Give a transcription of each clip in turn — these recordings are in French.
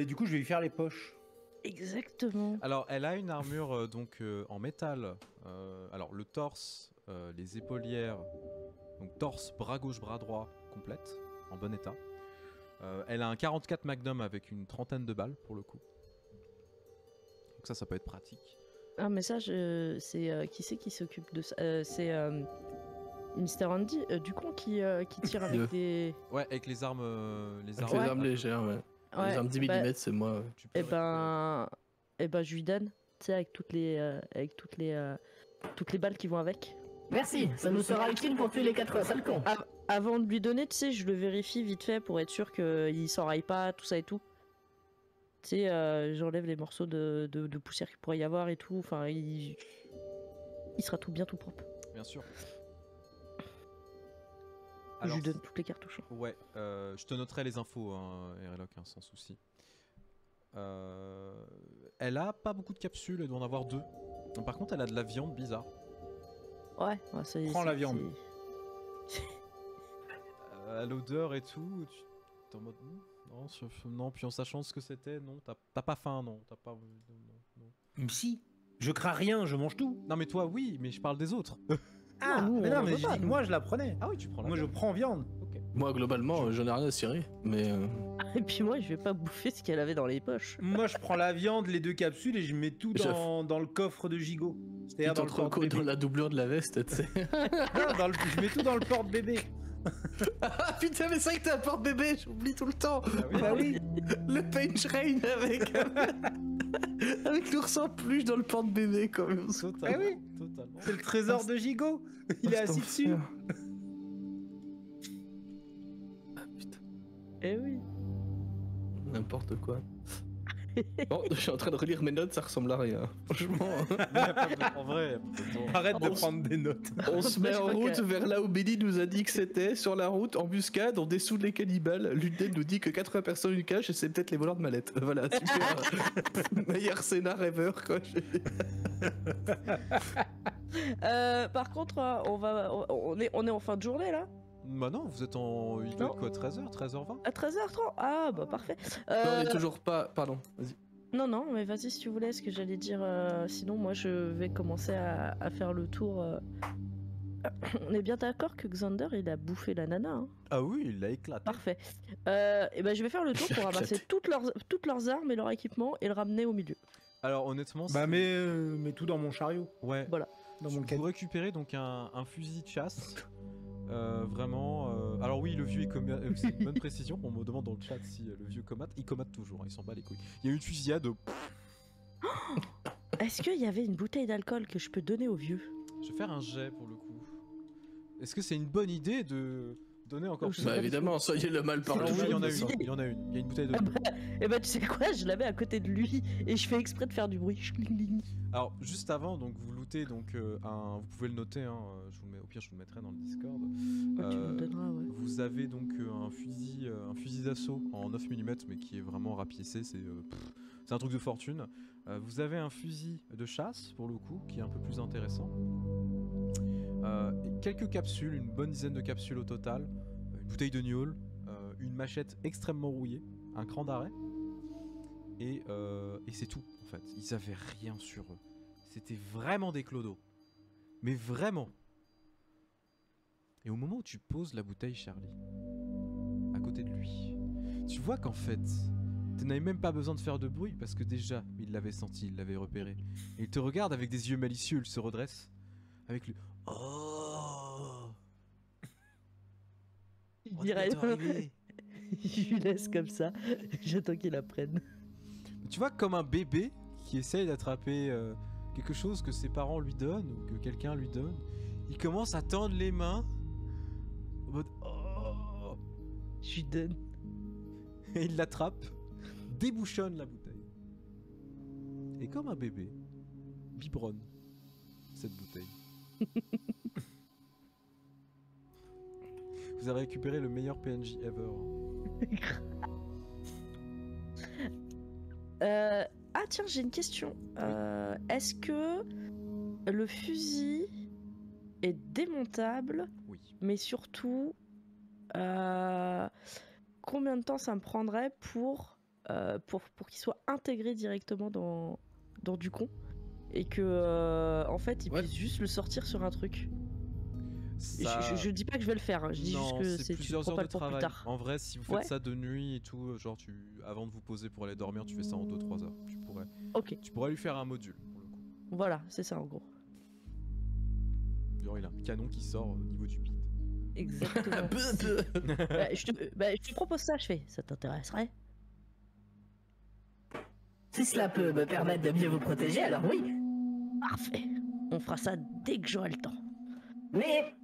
Euh, et du coup, je vais lui faire les poches. Exactement. Alors, elle a une armure euh, donc euh, en métal. Euh, alors, le torse, euh, les épaulières, donc torse, bras gauche, bras droit, complète, en bon état. Euh, elle a un 44 Magnum avec une trentaine de balles pour le coup. Donc ça, ça peut être pratique. Ah, mais ça, je... c'est euh, qui c'est qui s'occupe de ça? Euh, C'est euh, Mr. Andy, euh, du con, qui, euh, qui tire avec des. Ouais, avec les armes, euh, les Avec armes. les armes légères, ouais. Ouais, les armes 10 bah, mm, c'est moi. Tu peux Eh ben, eh ben, je lui donne, tu sais, avec toutes les, euh, avec toutes les, euh, toutes les balles qui vont avec. Merci, ça nous sera utile pour tuer les quatre sales cons. Avant de lui donner, tu sais, je le vérifie vite fait pour être sûr qu'il s'enraille pas, tout ça et tout. Tu sais, euh, j'enlève les morceaux de, de, de poussière qu'il pourrait y avoir et tout. Enfin, il, il sera tout bien tout propre. Bien sûr. Je lui donne toutes les cartouches. Ouais, euh, je te noterai les infos, hein, hein, sans souci. Euh, elle a pas beaucoup de capsules, elle doit en avoir deux. Par contre, elle a de la viande bizarre. Ouais, ouais c'est. Prends la viande. Euh, à l'odeur et tout, tu t'es en mode hmm, non, non, puis en sachant ce que c'était, non, t'as pas faim, non, t'as pas. non, non, non. Mais si, je crains rien, je mange tout. Non, mais toi, oui, mais je parle des autres. Ah, nous, mais on non, mais pas, dit moi je la prenais. Ah oui, tu prends la Moi je prends viande. Moi, globalement, euh, j'en ai rien à cirer. Mais euh, Et puis moi, je vais pas bouffer ce qu'elle avait dans les poches. Moi je prends la viande, les deux capsules et je mets tout dans, dans le coffre de gigot. C'est-à-dire dans le dans porte-bébé. la doublure de la veste, tu sais. Non, dans le- Je mets tout dans le porte-bébé. ah putain, mais c'est vrai que t'as un porte-bébé, j'oublie tout le temps. Bah oui. Le Paint Rain avec. avec l'ours en peluche dans le porte-bébé, quand même. Ah oui. Totalement. C'est le trésor de gigot. Il est assis dessus. Ah putain, Eh oui. n'importe quoi. Bon, je suis en train de relire mes notes, ça ressemble à rien. Franchement, en vrai, peut-être- Arrête de prendre des notes. on se met en route que- vers là où Benny nous a dit que c'était. Sur la route, embuscade, on dessoude les cannibales. L'une nous dit que 80 personnes une cache et c'est peut-être les voleurs de mallettes. Voilà, super. Meilleur scénar ever, quoi. Euh, par contre, euh, on va, on est, on est en fin de journée là. Bah non, vous êtes en. Il doit être quoi, 13h, 13h20 À 13h30 Ah bah parfait. Non, Euh, on est toujours pas. Pardon, vas-y. Non, non, mais vas-y si tu voulais, ce que j'allais dire. euh, sinon, moi, je vais commencer à, à faire le tour. euh. On est bien d'accord que Xander, il a bouffé la nana. hein. Ah oui, il l'a éclaté. Parfait. Euh, et ben, je vais faire le tour pour ramasser toutes leurs, toutes leurs armes et leur équipement et le ramener au milieu. Alors honnêtement, Bah c'est- mets, euh, mets tout dans mon chariot. ouais. Voilà. Dans mon Vous récupérez donc un, un fusil de chasse. Euh, vraiment. euh, Alors oui, le vieux il combat. euh, c'est une bonne précision. On me demande dans le chat si le vieux comate. Il comate toujours. hein, il s'en bat les couilles. Il y a une fusillade. Est-ce qu'il y avait une bouteille d'alcool que je peux donner au vieux? Je vais faire un jet pour le coup. Est-ce que c'est une bonne idée de donner encore plus Bah du évidemment, soyez le mal par oui, il y en a une. Il y en a une. Il y a une bouteille de. Ah bah, Et ben, tu sais quoi Je la mets à côté de lui et je fais exprès de faire du bruit. Alors juste avant, donc vous lootez donc euh, un. Vous pouvez le noter. Hein, euh, je vous le mets. Au pire, je vous le mettrai dans le Discord. Ouais, tu Euh, me donneras, ouais. Vous avez donc euh, un fusil, euh, un fusil d'assaut en 9 mm, mais qui est vraiment rapiécé, c'est euh, c'est un truc de fortune. Euh, vous avez un fusil de chasse, pour le coup, qui est un peu plus intéressant. Euh, quelques capsules, une bonne dizaine de capsules au total, une bouteille de gnôle, euh, une machette extrêmement rouillée, un cran d'arrêt, et, euh, et c'est tout, en fait. Ils avaient rien sur eux. C'était vraiment des clodos. Mais vraiment. Et au moment où tu poses la bouteille, Charlie, à côté de lui, tu vois qu'en fait, tu n'avais même pas besoin de faire de bruit parce que déjà, il l'avait senti, il l'avait repéré. Et il te regarde avec des yeux malicieux, il se redresse. Avec lui. Oh Il bientôt arrivé. je lui laisse comme ça. J'attends qu'il apprenne. Tu vois, comme un bébé qui essaye d'attraper euh, quelque chose que ses parents lui donnent ou que quelqu'un lui donne, il commence à tendre les mains. En mode. Oh Je lui donne. et il l'attrape, débouchonne la bouteille. Et comme un bébé, biberonne cette bouteille. Vous avez récupéré le meilleur PNJ ever. Euh, ah tiens, j'ai une question. Euh, Est-ce que le fusil est démontable, Oui. mais surtout, euh, combien de temps ça me prendrait pour pour, pour qu'il soit intégré directement dans, dans du con et que euh, en fait il Ouais. puisse juste le sortir sur un truc. Ça- Je, je, je dis pas que je vais le faire, hein, je dis non, juste que c'est tu plusieurs heures pas de plus travail. tard. En vrai, si vous faites Ouais. ça de nuit et tout, genre tu, avant de vous poser pour aller dormir, tu fais ça en 2-3 heures. Tu pourrais, Ok, tu pourrais lui faire un module pour le coup. voilà, c'est ça en gros. Genre, il a un canon qui sort au niveau du bide. Exactement. Bah, je, te, bah, je te propose ça, je fais. Ça t'intéresserait? Si cela peut me permettre de mieux vous protéger, alors oui. Parfait. On fera ça dès que j'aurai le temps. Mais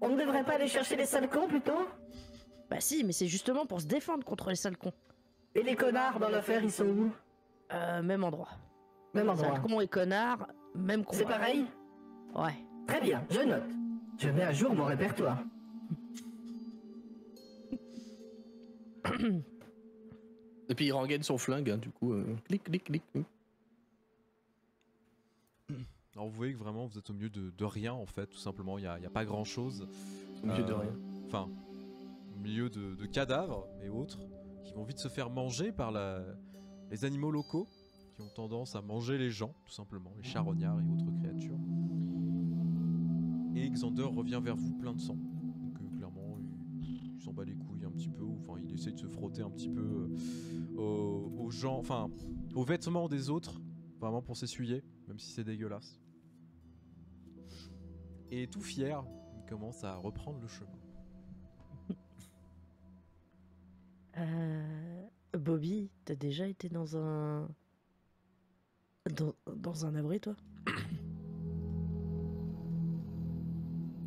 on ne devrait pas aller chercher les sales cons plutôt? Bah si, mais c'est justement pour se défendre contre les sales cons. Et les connards dans l'affaire, ils sont où? Euh, même endroit. Même endroit. Sale con et connard, même combat. C'est pareil? Ouais. Très bien, je note. Je mets à jour mon répertoire. Et puis il rengaine son flingue, hein, du coup. euh, clic, clic, clic. Alors vous voyez que vraiment vous êtes au milieu de, de rien en fait, tout simplement. Il n'y a, il y a pas grand chose. Au milieu de rien. Enfin, au milieu de, de cadavres et autres qui vont vite se faire manger par la- les animaux locaux qui ont tendance à manger les gens, tout simplement, les charognards et autres créatures. Et Xander revient vers vous plein de sang. Donc euh, clairement, il, il s'en bat les couilles un petit peu, enfin il essaie de se frotter un petit peu euh, aux, aux gens, enfin aux vêtements des autres, vraiment pour s'essuyer, même si c'est dégueulasse. Et tout fier, il commence à reprendre le chemin. Euh, Bobby, t'as déjà été dans un... Dans, dans un abri, toi?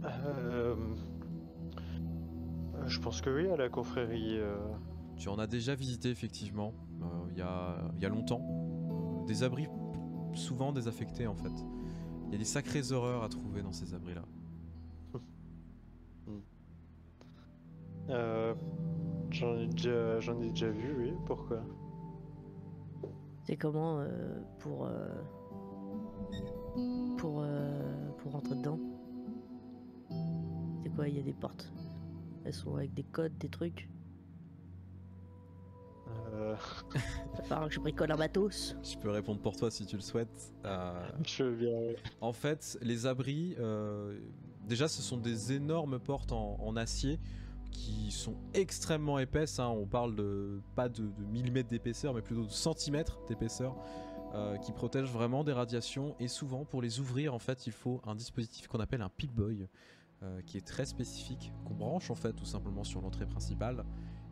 Euh, Je pense que oui, à la confrérie. euh, Tu en as déjà visité effectivement, euh, il y, a, il y a longtemps. Des abris souvent désaffectés en fait. Il y a des sacrées horreurs à trouver dans ces abris-là. euh, J'en ai, déjà- j'en ai déjà vu, oui. Pourquoi? C'est comment euh, pour... euh, Pour... euh, pour rentrer dedans? C'est quoi, il y a des portes? Elles sont avec des codes, des trucs? Euh, Ça va falloir que je bricole un matos Je peux répondre pour toi si tu le souhaites. Euh, Je veux bien. En fait, les abris, euh, déjà, ce sont des énormes portes en, en acier qui sont extrêmement épaisses. hein. On parle de pas de, de millimètres d'épaisseur, mais plutôt de centimètres d'épaisseur, euh, qui protègent vraiment des radiations. Et souvent, pour les ouvrir, en fait, il faut un dispositif qu'on appelle un Pip-Boy, euh, qui est très spécifique, qu'on branche en fait tout simplement sur l'entrée principale,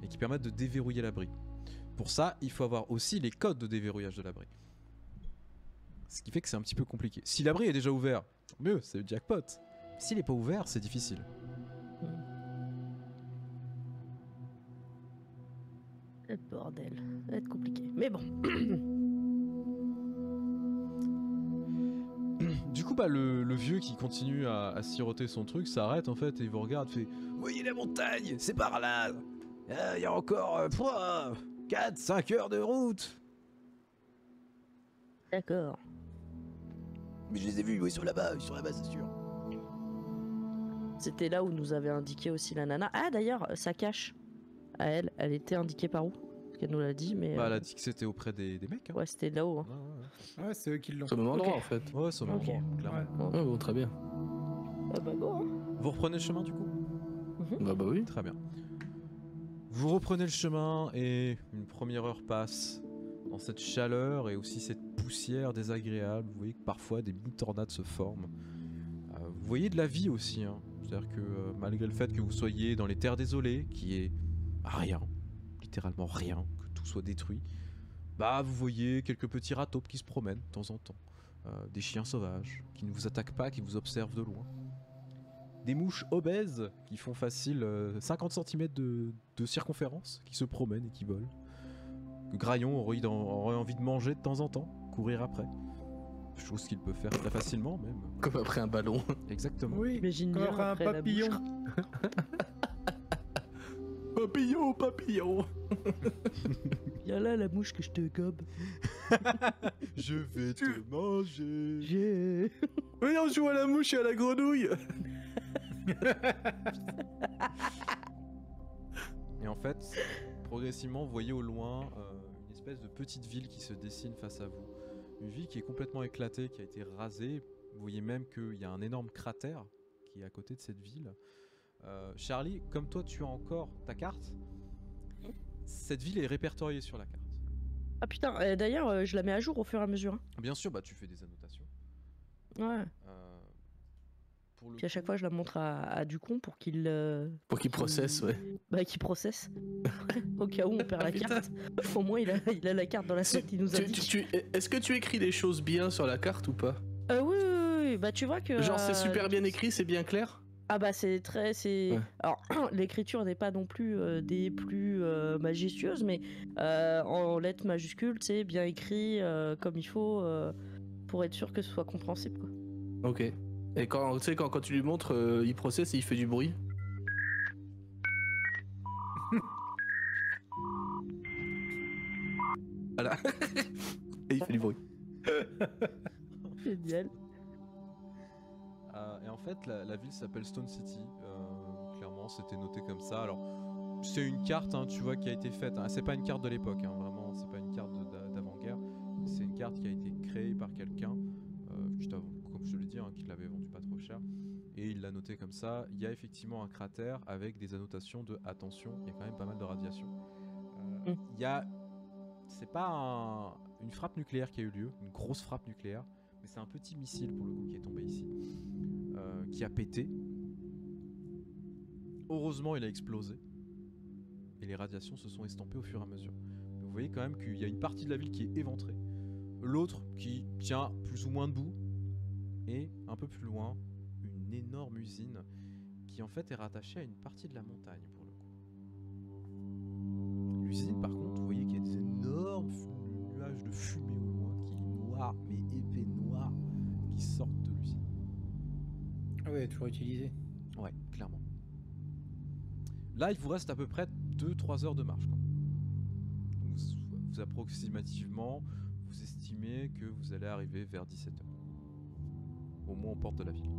et qui permet de déverrouiller l'abri. Pour ça, il faut avoir aussi les codes de déverrouillage de l'abri. Ce qui fait que c'est un petit peu compliqué. Si l'abri est déjà ouvert, mieux, c'est le jackpot. S'il n'est pas ouvert, c'est difficile. Le bordel, ça va être compliqué. Mais bon, Du coup, bah, le, le vieux qui continue à, à siroter son truc s'arrête en fait et il vous regarde, fait Vous voyez la montagne C'est par là Ah, Il y a encore euh, 4, 5 heures de route d'accord. Mais je les ai vus, ils sont là-bas, ils sont là-bas, c'est sûr. C'était là où nous avait indiqué aussi la nana. Ah d'ailleurs, sa cache à elle, elle était indiquée par où? Parce qu'elle nous l'a dit, mais... Bah, elle euh, a dit que c'était auprès des, des mecs. Hein. Ouais, c'était là-haut. hein. Ouais, ouais, Ouais, c'est eux qui l'ont. C'est au même endroit en fait. ouais. C'est au même Ok. endroit, clairement. Ouais. Ouais, bon, très bien. Ah bah go, hein. Vous reprenez le chemin du coup? Bah, bah oui. Très bien. Vous reprenez le chemin et une première heure passe dans cette chaleur et aussi cette poussière désagréable. Vous voyez que parfois des mini-tornades se forment. Euh, vous voyez de la vie aussi. hein. C'est-à-dire que euh, malgré le fait que vous soyez dans les terres désolées, qui est rien, littéralement rien, que tout soit détruit, bah vous voyez quelques petits rataupes qui se promènent de temps en temps. Euh, des chiens sauvages qui ne vous attaquent pas, qui vous observent de loin des mouches obèses qui font facile euh, 50 cm de, de circonférence, qui se promènent et qui volent. Que Graillon aurait, envie de manger de temps en temps, courir après. Chose qu'il peut faire très facilement même. Comme après un ballon. Exactement. Oui, Imagine comme après un papillon. Papillon, papillon. Viens là la mouche que je te gobe. Je vais te manger. J'ai... Oui, on joue à la mouche et à la grenouille. Et en fait, progressivement, vous voyez au loin euh, espèce de petite ville qui se dessine face à vous. Une ville qui est complètement éclatée, qui a été rasée. Vous voyez même qu'il y a un énorme cratère qui est à côté de cette ville. Euh, Charlie, comme toi tu as encore ta carte, cette ville est répertoriée sur la carte. Ah putain, euh, d'ailleurs, je la mets à jour au fur et à mesure. hein. Bien sûr, bah tu fais des annotations. Ouais. Euh, Puis à chaque fois, je la montre à, à Ducon pour qu'il. euh, Pour qu'il processe, ouais. Bah, qu'il processe. Au cas où on perd la Ah, carte. Au moins, il a, il a la carte dans la tête, il nous a Tu- dit. tu- tu- Est-ce que tu écris les choses bien sur la carte ou pas? Euh, oui, oui, oui, bah tu vois que. Genre c'est euh, super bien écrit, c'est bien clair? Ah bah c'est très c'est Ouais. alors l'écriture n'est pas non plus euh, des plus euh, majestueuses mais euh, en lettres majuscules c'est bien écrit euh, comme il faut euh, pour être sûr que ce soit compréhensible quoi. Ok. Et quand tu sais quand, quand tu lui montres, euh, il processe et il fait du bruit. voilà. et il fait du bruit. Génial. Euh, et en fait, la, la ville s'appelle Stone City. Euh, clairement, c'était noté comme ça. Alors, c'est une carte, hein, tu vois, qui a été faite. hein. C'est pas une carte de l'époque, hein, vraiment. C'est pas une carte d'avant-guerre. C'est une carte qui a été créée par quelqu'un, euh, juste avant- je te l'ai dit, hein, qui l'avait vendu pas trop cher. Et il l'a noté comme ça. Il y a effectivement un cratère avec des annotations de attention. Il y a quand même pas mal de radiation. Euh, Mm. Il y a, c'est pas un- une frappe nucléaire qui a eu lieu, une grosse frappe nucléaire, mais c'est un petit missile pour le coup qui est tombé ici euh, qui a pété. Heureusement, il a explosé. Et les radiations se sont estampées au fur et à mesure. Mais vous voyez quand même qu'il y a une partie de la ville qui est éventrée. L'autre qui tient plus ou moins debout. Et un peu plus loin, une énorme usine qui en fait est rattachée à une partie de la montagne pour le coup. L'usine par contre, vous voyez qu'il y a des énormes nuages de fumée au loin qui est noir, mais épais noir, qui sortent de l'usine. Ah ouais, toujours utilisé. Ouais, clairement. Là, il vous reste à peu près 2-3 heures de marche. Donc, vous, vous approximativement, vous estimez que vous allez arriver vers 17 heures. Au moins aux portes de la ville.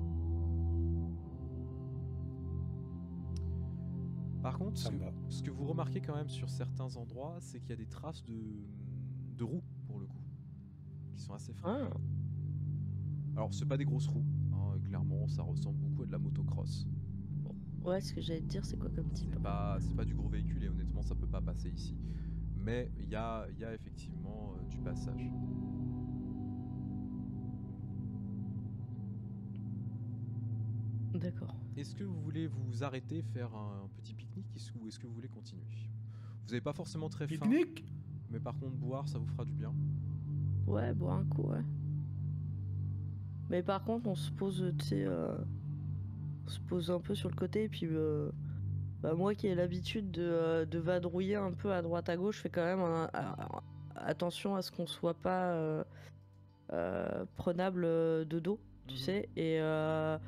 Par contre, ce que, ce vous remarquez quand même sur certains endroits, c'est qu'il y a des traces de, de roues, pour le coup, qui sont assez fraîches. Ah. Alors, c'est pas des grosses roues, hein, clairement, ça ressemble beaucoup à de la motocross. Ouais, ce que j'allais te dire c'est quoi comme type? C'est pas, pas du gros véhicule et honnêtement ça peut pas passer ici. Mais il y a, il y a effectivement euh, du passage. D'accord. Est-ce que vous voulez vous arrêter, faire un, petit pique-nique ou est-ce que vous voulez continuer? Vous n'avez pas forcément très faim, Pique-nique? mais par contre boire ça vous fera du bien. Ouais, boire un coup, ouais. Mais par contre, on se pose, tu sais, euh, on se pose un peu sur le côté, et puis euh, bah, moi qui ai l'habitude de, euh, de vadrouiller un peu à droite à gauche, je fais quand même un- un- attention à ce qu'on soit pas euh, euh, prenable de dos, tu Mhm. sais, et, euh,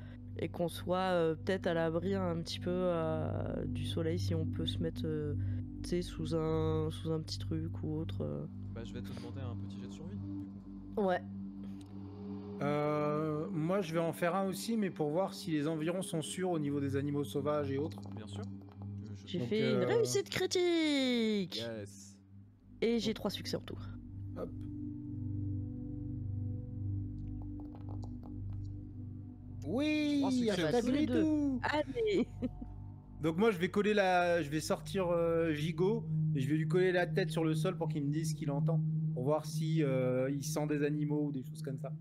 et qu'on soit euh, peut-être à l'abri un petit peu euh, du soleil si on peut se mettre, euh, tu sais, sous un, sous un petit truc ou autre. euh. Bah, je vais te demander un petit jet de survie. Ouais. Euh, moi, je vais en faire un aussi, mais pour voir si les environs sont sûrs au niveau des animaux sauvages et autres. Bien sûr. Je- J'ai fait une réussite critique Yes. Et j'ai trois succès en tout. Hop. Oui, tout. Allez Donc moi, je vais coller la, je vais sortir euh, Gigot et je vais lui coller la tête sur le sol pour qu'il me dise ce qu'il entend, pour voir si euh, il sent des animaux ou des choses comme ça.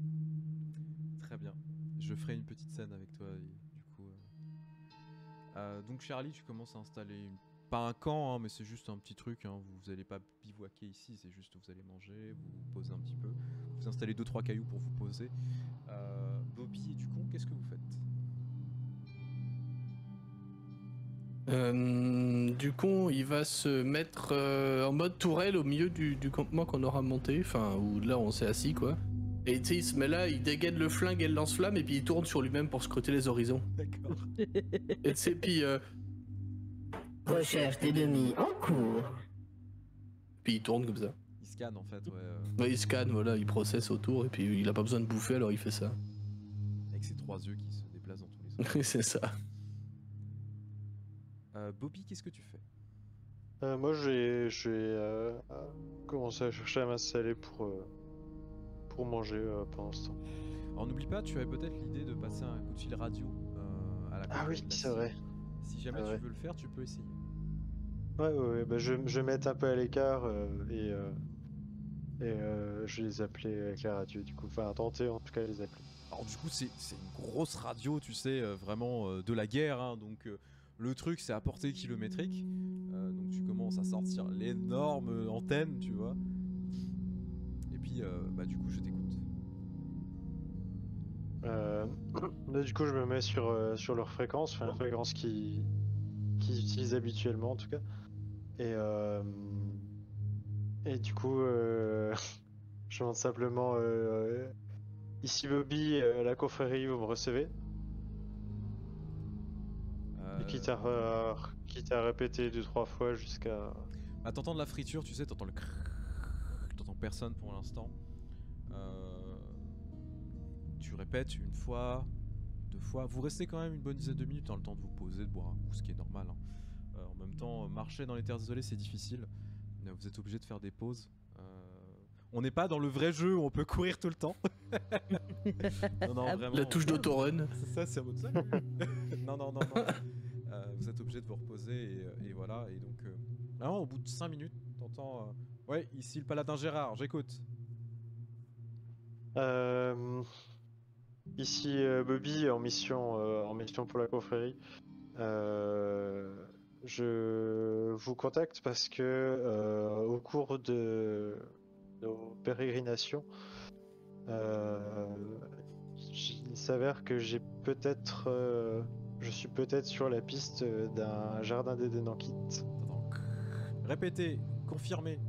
Très bien. Je ferai une petite scène avec toi. et du coup, euh. Euh, donc Charlie, tu commences à installer une- pas un camp, hein, mais c'est juste un petit truc. hein, Vous n'allez pas bivouaquer ici, c'est juste vous allez manger, vous vous posez un petit peu, vous installez deux trois cailloux pour vous poser. Euh, Bobby et du coup, qu'est-ce que vous faites? Euh, du coup, il va se mettre euh, en mode tourelle au milieu du, du campement qu'on aura monté, enfin, où là on s'est assis quoi. Et tu sais, il se met là, il dégaine le flingue et le lance-flamme, et puis il tourne sur lui-même pour scruter les horizons. D'accord. Et tu sais, puis, euh, Recherche d'ennemis en cours. puis il tourne comme ça. Il scanne en fait, ouais, euh, Ouais, il scanne, voilà, il processe autour, et puis il a pas besoin de bouffer, alors il fait ça. avec ses trois yeux qui se déplacent dans tous les sens. C'est ça. Euh, Bobby, qu'est-ce que tu fais? Euh, moi, euh, euh, commencer à chercher à m'installer pour, euh, pour manger euh, pendant ce temps. Alors n'oublie pas, tu avais peut-être l'idée de passer un coup de fil radio euh, à la Ah oui, c'est vrai. Si jamais tu vrai. veux le faire, tu peux essayer. Ouais, ouais, ouais, bah, je, je vais mettre un peu à l'écart euh, et, euh, et euh, je vais les appeler avec la radio, du coup. Enfin, tenter en tout cas de les appeler. Alors du coup, c'est une grosse radio, tu sais, euh, vraiment de la guerre. hein, donc le truc, c'est à portée kilométrique. Euh, donc tu commences à sortir l'énorme antenne, tu vois. Et puis, euh, bah du coup, je t'écoute. Euh, là, du coup, je me mets sur, sur leur fréquence, enfin la fréquence qu'ils qu'ils utilisent habituellement en tout cas. Et, euh, et du coup, euh, je demande simplement euh, ici Bobby, euh, la confrérie, vous me recevez? Euh, Et quitte à, euh, quitte à répéter deux trois fois jusqu'à. bah, t'entends de la friture, tu sais, t'entends le crrrr, t'entends personne pour l'instant. Euh, tu répètes une fois, deux fois. Vous restez quand même une bonne dizaine de minutes dans le temps de vous poser, de boire un coup, ce qui est normal. hein. Euh, en même temps, euh, marcher dans les terres isolées, c'est difficile. Euh, Vous êtes obligé de faire des pauses. Euh, on n'est pas dans le vrai jeu où on peut courir tout le temps. non, non, Ah, vraiment. La touche d'autorun. C'est ça, c'est à votre sac Non, non, non, non. Euh, vous êtes obligé de vous reposer et, euh, et voilà. Et donc, euh, au bout de 5 minutes, t'entends. euh, Ouais, ici le paladin Gérard, j'écoute. Euh, ici euh, Bobby en mission, euh, en mission pour la confrérie. Euh, je vous contacte parce que euh, au cours de nos pérégrinations, euh, il s'avère que j'ai peut-être, euh, je suis peut-être sur la piste d'un jardin des Dénanquites. T'entends. Répétez, confirmez.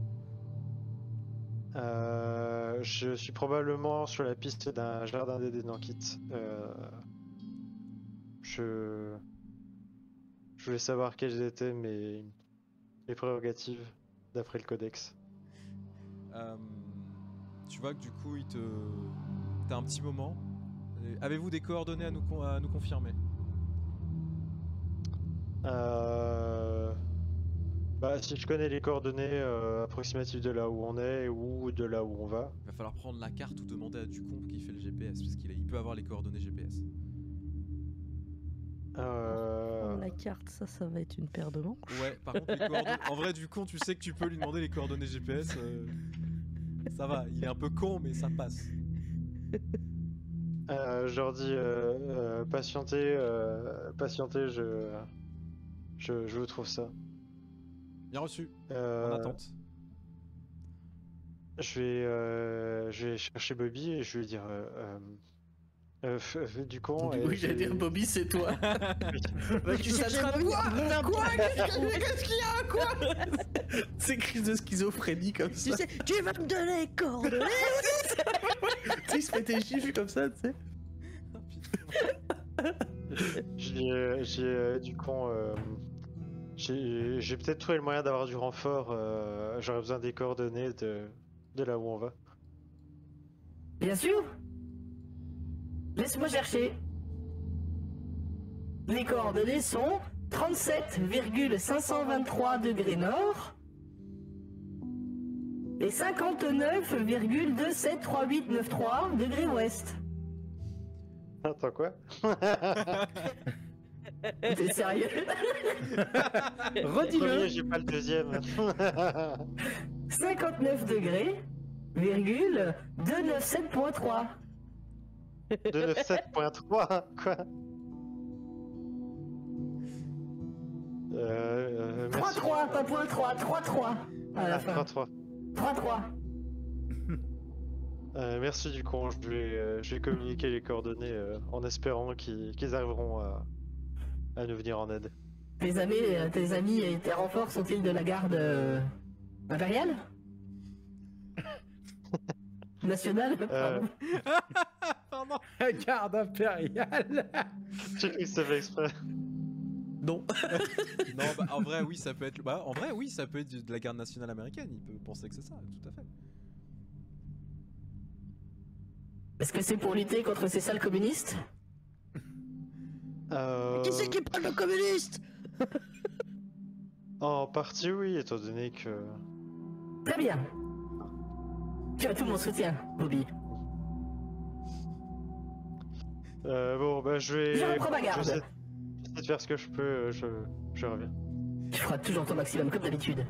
Je suis probablement sur la piste d'un jardin des Dénanquites. Euh, je... je voulais savoir quelles étaient mes, mes prérogatives d'après le codex. Euh, tu vois que du coup, il te. T'as un petit moment. Avez-vous des coordonnées à nous, con- à nous confirmer? Euh, Bah, si je connais les coordonnées euh, approximatives de là où on est ou de là où on va. Il va falloir prendre la carte ou demander à Ducombe qui fait le GPS, parce qu'il a- il peut avoir les coordonnées GPS. Euh, La carte, ça, ça va être une paire de manches. Ouais, par contre, les coordonnées. En vrai, du con, tu sais que tu peux lui demander les coordonnées GPS. euh, Ça va, il est un peu con, mais ça passe. Euh, je leur dis euh, euh, patientez, euh, patientez, je, je, je vous trouve ça. Bien reçu, en Euh, attente. Je vais, euh, je vais chercher Bobby et je vais lui dire euh, euh, du con. Oui, j'allais dire Bobby, c'est toi. Bah, tu j'ai quoi Quoi Qu'est-ce que- qu'est-ce qu'il y a Quoi C'est crise de schizophrénie comme Tu ça. sais, tu vas me donner les coordonnées Tu sais, il se fait des chiffres comme ça, tu sais. J'ai, euh, j'ai du con. euh, j'ai j'ai peut-être trouvé le moyen d'avoir du renfort. euh, J'aurais besoin des coordonnées de, de là où on va. Bien sûr. Laisse-moi chercher. Les coordonnées sont 37,523 degrés nord et 59,273893 degrés ouest. Attends quoi? T'es sérieux? Redis-le. Premier, j'ai pas le deuxième. 59 degrés, virgule 297.3. 297.3 Quoi euh, euh, merci. 3-3, pas point 3, 3-3 à la Ah, fin. 3-3. 3-3. Euh, merci du con, je vais, euh, je vais communiquer les coordonnées euh, en espérant qu'ils qu'ils arriveront à, à nous venir en aide. Tes amis, euh, tes amis et tes renforts sont-ils de la garde euh, impériale? Nationale pardon. Garde impériale. J'ai cru ça fait exprès. Non. Non, bah, en vrai, oui, ça peut être. Bah, en vrai, oui, ça peut être de la garde nationale américaine. Il peut penser que c'est ça, tout à fait. Est-ce que c'est pour lutter contre ces sales communistes? Euh, Qui c'est qui parle de communiste? En partie, oui, étant donné que. Très bien. Tu as tout mon soutien, Bobby. Euh, bon, bah, je vais. Je reprends ma garde. Je vais essayer de faire ce que je peux, euh, je, je reviens. Tu feras toujours ton maximum comme d'habitude.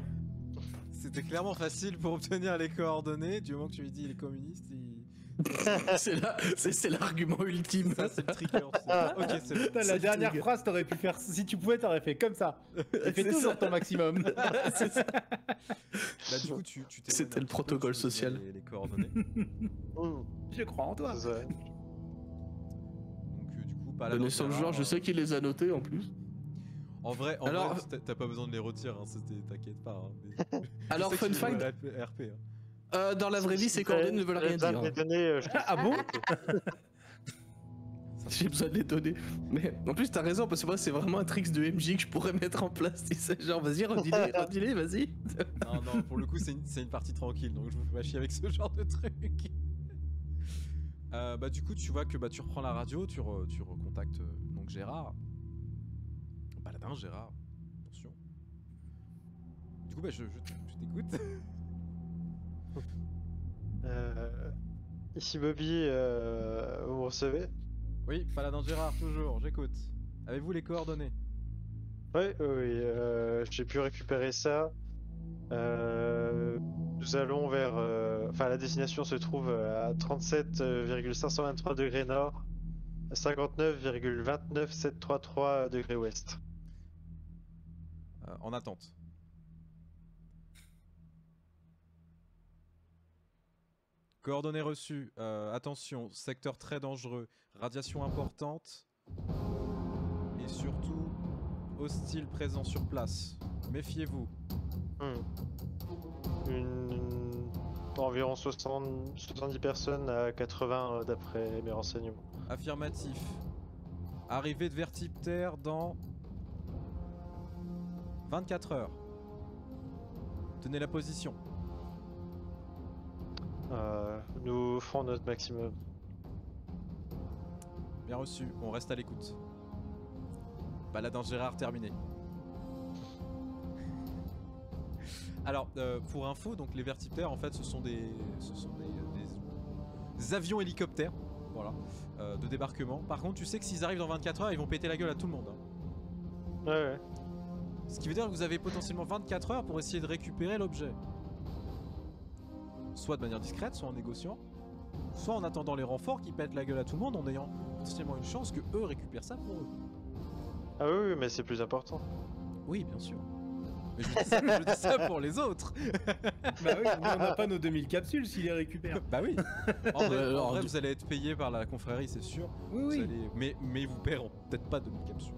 C'était clairement facile pour obtenir les coordonnées. Du moment que tu lui dis il est communiste, il... c'est l'argument ultime. ça c'est le trigger. c'est- ok, c'est bon. Putain, C'est la dernière trigger. phrase, t'aurais pu faire. Si tu pouvais, t'aurais fait comme ça. Tu fais toujours ça. ton maximum. C'est ça. Bah, du coup, tu, tu t'éloignes C'était le protocole social. Les, les coordonnées. Je crois en toi. Pas la Connaissant le joueur, je sais qu'il les a notés en plus. En vrai, en Alors- vrai, t'as- pas besoin de les retirer, hein, t'inquiète pas. hein, mais- Alors, fun fact, RP, RP, hein. euh, dans la vraie vie, ces coordonnées ne veulent rien dire. les données, euh, je- Ah bon J'ai besoin de les donner. Mais en plus, t'as raison, parce que moi, c'est vraiment un trick de MJ que je pourrais mettre en place. tu sais, Genre, vas-y, redis-les, redis-les, vas-y. Non, non, pour le coup, c'est une, c'est une partie tranquille, donc je vous fais pas chier avec ce genre de truc. Euh, bah, du coup, tu vois que bah, tu reprends la radio, tu, re- tu recontactes euh, donc Gérard. Paladin, Gérard, attention. Du coup, bah, je, je t'écoute. Euh, ici Bobby, vous me recevez? Oui, Paladin Gérard, toujours, j'écoute. Avez-vous les coordonnées? Oui, oui, oui, euh, j'ai pu récupérer ça. Euh, nous allons vers. euh, Enfin, la destination se trouve à 37,523 degrés nord, 59,29733 degrés ouest. Euh, En attente. Coordonnées reçues. Euh, attention, secteur très dangereux, radiation importante et surtout hostile présent sur place. Méfiez-vous. Hmm. Une... Environ 60 70 personnes à 80 euh, d'après mes renseignements. Affirmatif. Arrivée de Vertiptère dans 24 heures. Tenez la position. Euh, nous ferons notre maximum. Bien reçu, on reste à l'écoute. Baladin Gérard terminé. Alors, euh, pour info, donc les vertiptères, en fait, ce sont des, ce sont des, des- des avions hélicoptères, voilà, euh, de débarquement. Par contre, tu sais que s'ils arrivent dans 24 heures, ils vont péter la gueule à tout le monde. hein. Ouais, ouais. Ce qui veut dire que vous avez potentiellement 24 heures pour essayer de récupérer l'objet. Soit de manière discrète, soit en négociant, soit en attendant les renforts qui pètent la gueule à tout le monde en ayant potentiellement une chance que eux récupèrent ça pour eux. Ah oui, oui, mais c'est plus important. Oui, bien sûr. Mais je dis ça, je dis ça pour les autres. Bah oui, on n'a pas nos 2000 capsules s'il les récupère. Bah oui. En vrai, en vous allez être payé par la confrérie, c'est sûr. Oui, Vous oui. allez- Mais, mais vous paieront peut-être pas 2000 capsules.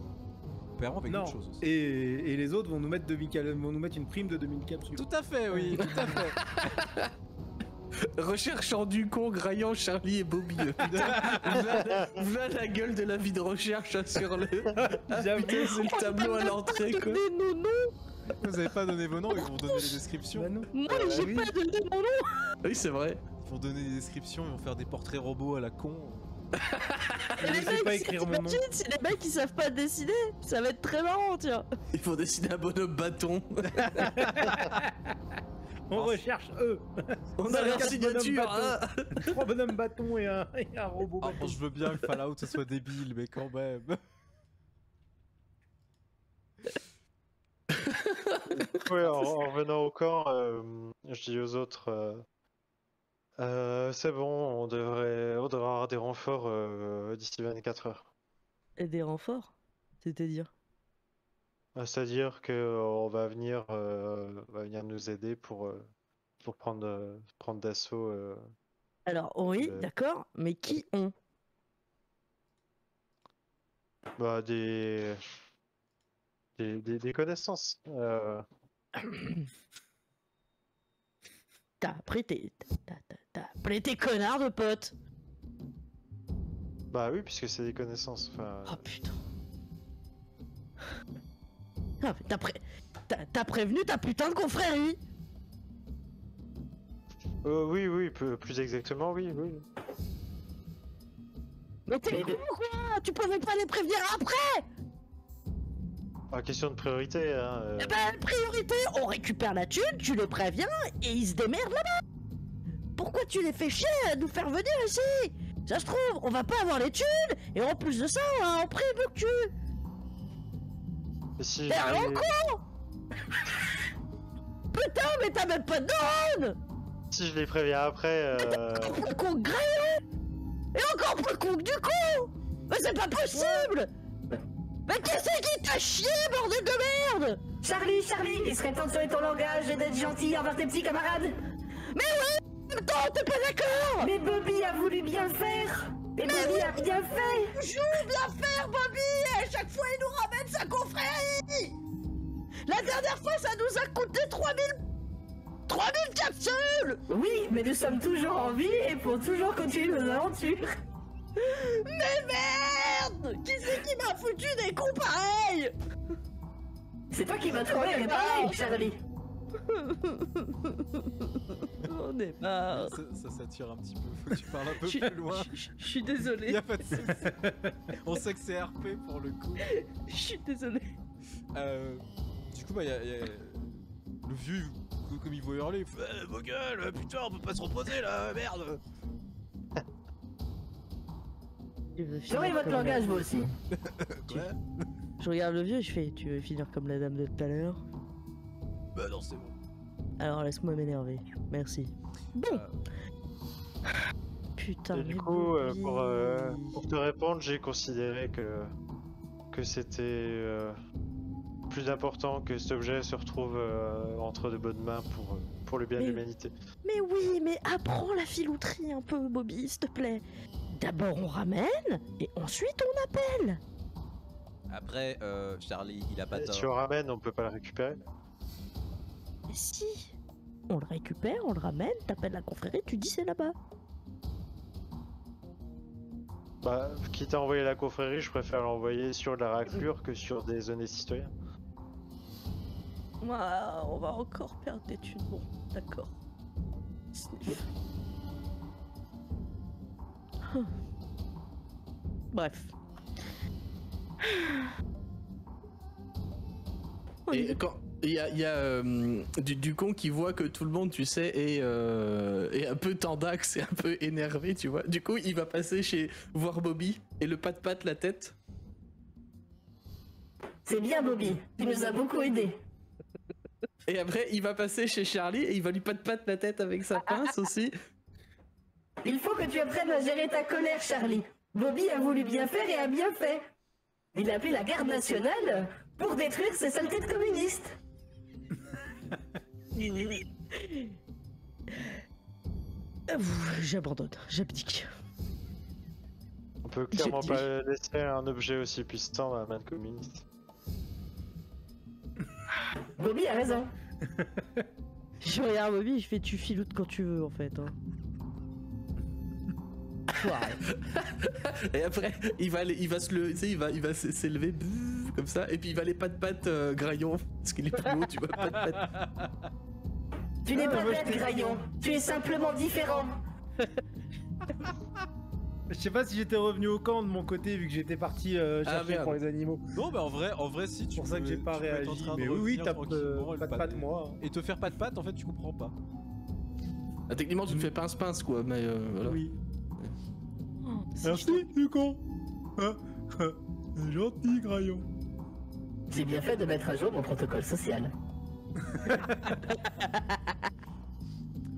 Vous paieront avec Non. d'autres choses aussi. Et, et les autres vont nous mettre 2000 cal- vont nous mettre une prime de 2000 capsules. Tout à fait, oui, tout à fait. Recherchant du con, graillant Charlie et Bobby. voilà, la gueule de la vie de recherche hein, sur le. J'avoue. C'est le tableau à l'entrée, quoi. Donner nos noms Vous avez pas donné vos noms, ils vont donner les descriptions. Bah non. Moi, Bah j'ai oui. pas donné mon nom Oui, c'est vrai. Ils vont donner des descriptions, ils vont faire des portraits robots à la con. Les mecs, pas écrire mon nom. si les mecs qui savent pas dessiner, ça va être très marrant, tiens. Il faut dessiner un bonhomme bâton. On recherche eux. On a leur signature. hein. Trois bonhommes bâtons et un, et un robot bâton. je veux bien que Fallout ce soit débile, mais quand même. Ouais, en, en revenant au camp, euh, je dis aux autres, euh, euh, c'est bon, on devrait, on devrait avoir des renforts euh, d'ici 24 heures. Et des renforts C'est-à-dire? C'est-à-dire que euh, on va venir, euh, on va venir nous aider pour, pour prendre, prendre d'assaut. Alors, oui, d'accord, mais qui ont bah, des, des, des, des connaissances. Euh, T'as pris tes. T'as, t'as- t'as pris tes connards de potes bah oui, puisque c'est des connaissances. Enfin, Oh putain. Ah, t'as, pré... t'as, t'as prévenu ta putain de confrérie euh, oui, oui, peu- plus exactement, oui, oui. Mais t'es con ou quoi? Tu pouvais pas les prévenir après Pas question de priorité, hein. euh, Eh ben, priorité, on récupère la thune, tu les préviens et ils se démerdent là-bas. Pourquoi tu les fais chier à nous faire venir ici? Ça se trouve, on va pas avoir les thunes et en plus de ça, on a un prix et si Mais les- quoi? Putain, mais t'as même pas de drone si je les préviens après, euh, Encore plus con que Et encore plus con que du coup! Mais c'est pas possible Mais qu'est-ce qui t'a chié, bordel de merde? Charlie, Charlie, il serait temps de sauver ton langage et d'être gentil envers tes petits camarades. Mais oui En même temps, t'es pas d'accord Mais Bobby a voulu bien faire. Et Bobby a bien fait. Joue bien faire, Bobby Et à chaque fois, il nous ramène sa confrérie La dernière fois, ça nous a coûté 3000... 3000 capsules Oui, mais nous sommes toujours en vie et pour toujours continuer nos aventures. Mais merde Qui c'est qui m'a foutu des coups pareils C'est toi qui m'as trouvé réparé, Charlie. On est marre Ça, ça s'attire un petit peu, faut que tu parles un peu plus loin. je- suis désolé. Y a pas de souci. On sait que c'est RP pour le coup. Je suis désolé. Euh, du coup, bah, y a, y a- le vieux, co- comme il voit hurler, il fait Eh, vos gueules, putain, on peut pas se reposer là, merde J'aurai votre langage, vous aussi. Quoi Je regarde le vieux et je fais Tu veux finir comme la dame de tout à l'heure? Bah non, c'est bon. Alors laisse-moi m'énerver. Merci. Bon. Euh, Putain, Et du coup, euh, pour, euh, pour te répondre, j'ai considéré que, que c'était euh, plus important que cet objet se retrouve euh, entre de bonnes mains pour, pour le bien de l'humanité. Mais oui, mais apprends la filouterie un peu, Bobby, s'il te plaît. D'abord on ramène et ensuite on appelle. Après, euh, Charlie, il a pas Et tort. Si on ramène, on peut pas le récupérer. Mais si. On le récupère, on le ramène, t'appelles la confrérie, tu dis c'est là-bas. Bah, quitte à envoyer la confrérie, je préfère l'envoyer sur de la raclure que sur des honnêtes citoyens. Ouah, on va encore perdre des thunes. Bon, d'accord. Bref. Et quand il y a, il y a, euh, du, du con qui voit que tout le monde, tu sais, est, euh, est un peu tendax et un peu énervé, tu vois. Du coup, il va passer chez voir Bobby et le pat pat la tête. C'est bien, Bobby. Tu nous as beaucoup aidés. Et après, il va passer chez Charlie et il va lui pat pat la tête avec sa pince aussi. Il faut que tu apprennes à gérer ta colère, Charlie. Bobby a voulu bien faire et a bien fait. Il a appelé la garde nationale pour détruire ces saletés de communistes. Euh, J'abandonne, j'abdique. On peut clairement pas laisser un objet aussi puissant dans la main de communiste. Bobby a raison. Je regarde Bobby, je fais tu filoutes quand tu veux en fait. Hein. Et après, il va, aller- il va se le, tu sais, il va, il va s'élever comme ça. Et puis il va aller pat pat euh, graillon parce qu'il est plus haut, tu vois. Pat pat. Tu n'es pas bête, Graillon. Tu es simplement différent. Je sais pas si j'étais revenu au camp de mon côté vu que j'étais parti euh, Ah, chercher pour les animaux. Non, bah en vrai, en vrai, si C'est tu pour ça que j'ai pas réagi. train de Mais oui, le pas de patte moi. Et te faire pas de patte, en fait, tu comprends pas. Ah, techniquement, tu te fais pince pince quoi, mais euh, voilà. Oui. C'est Merci, chiant. du con. Hein C'est gentil, Graillon. J'ai bien fait de mettre à jour mon protocole social.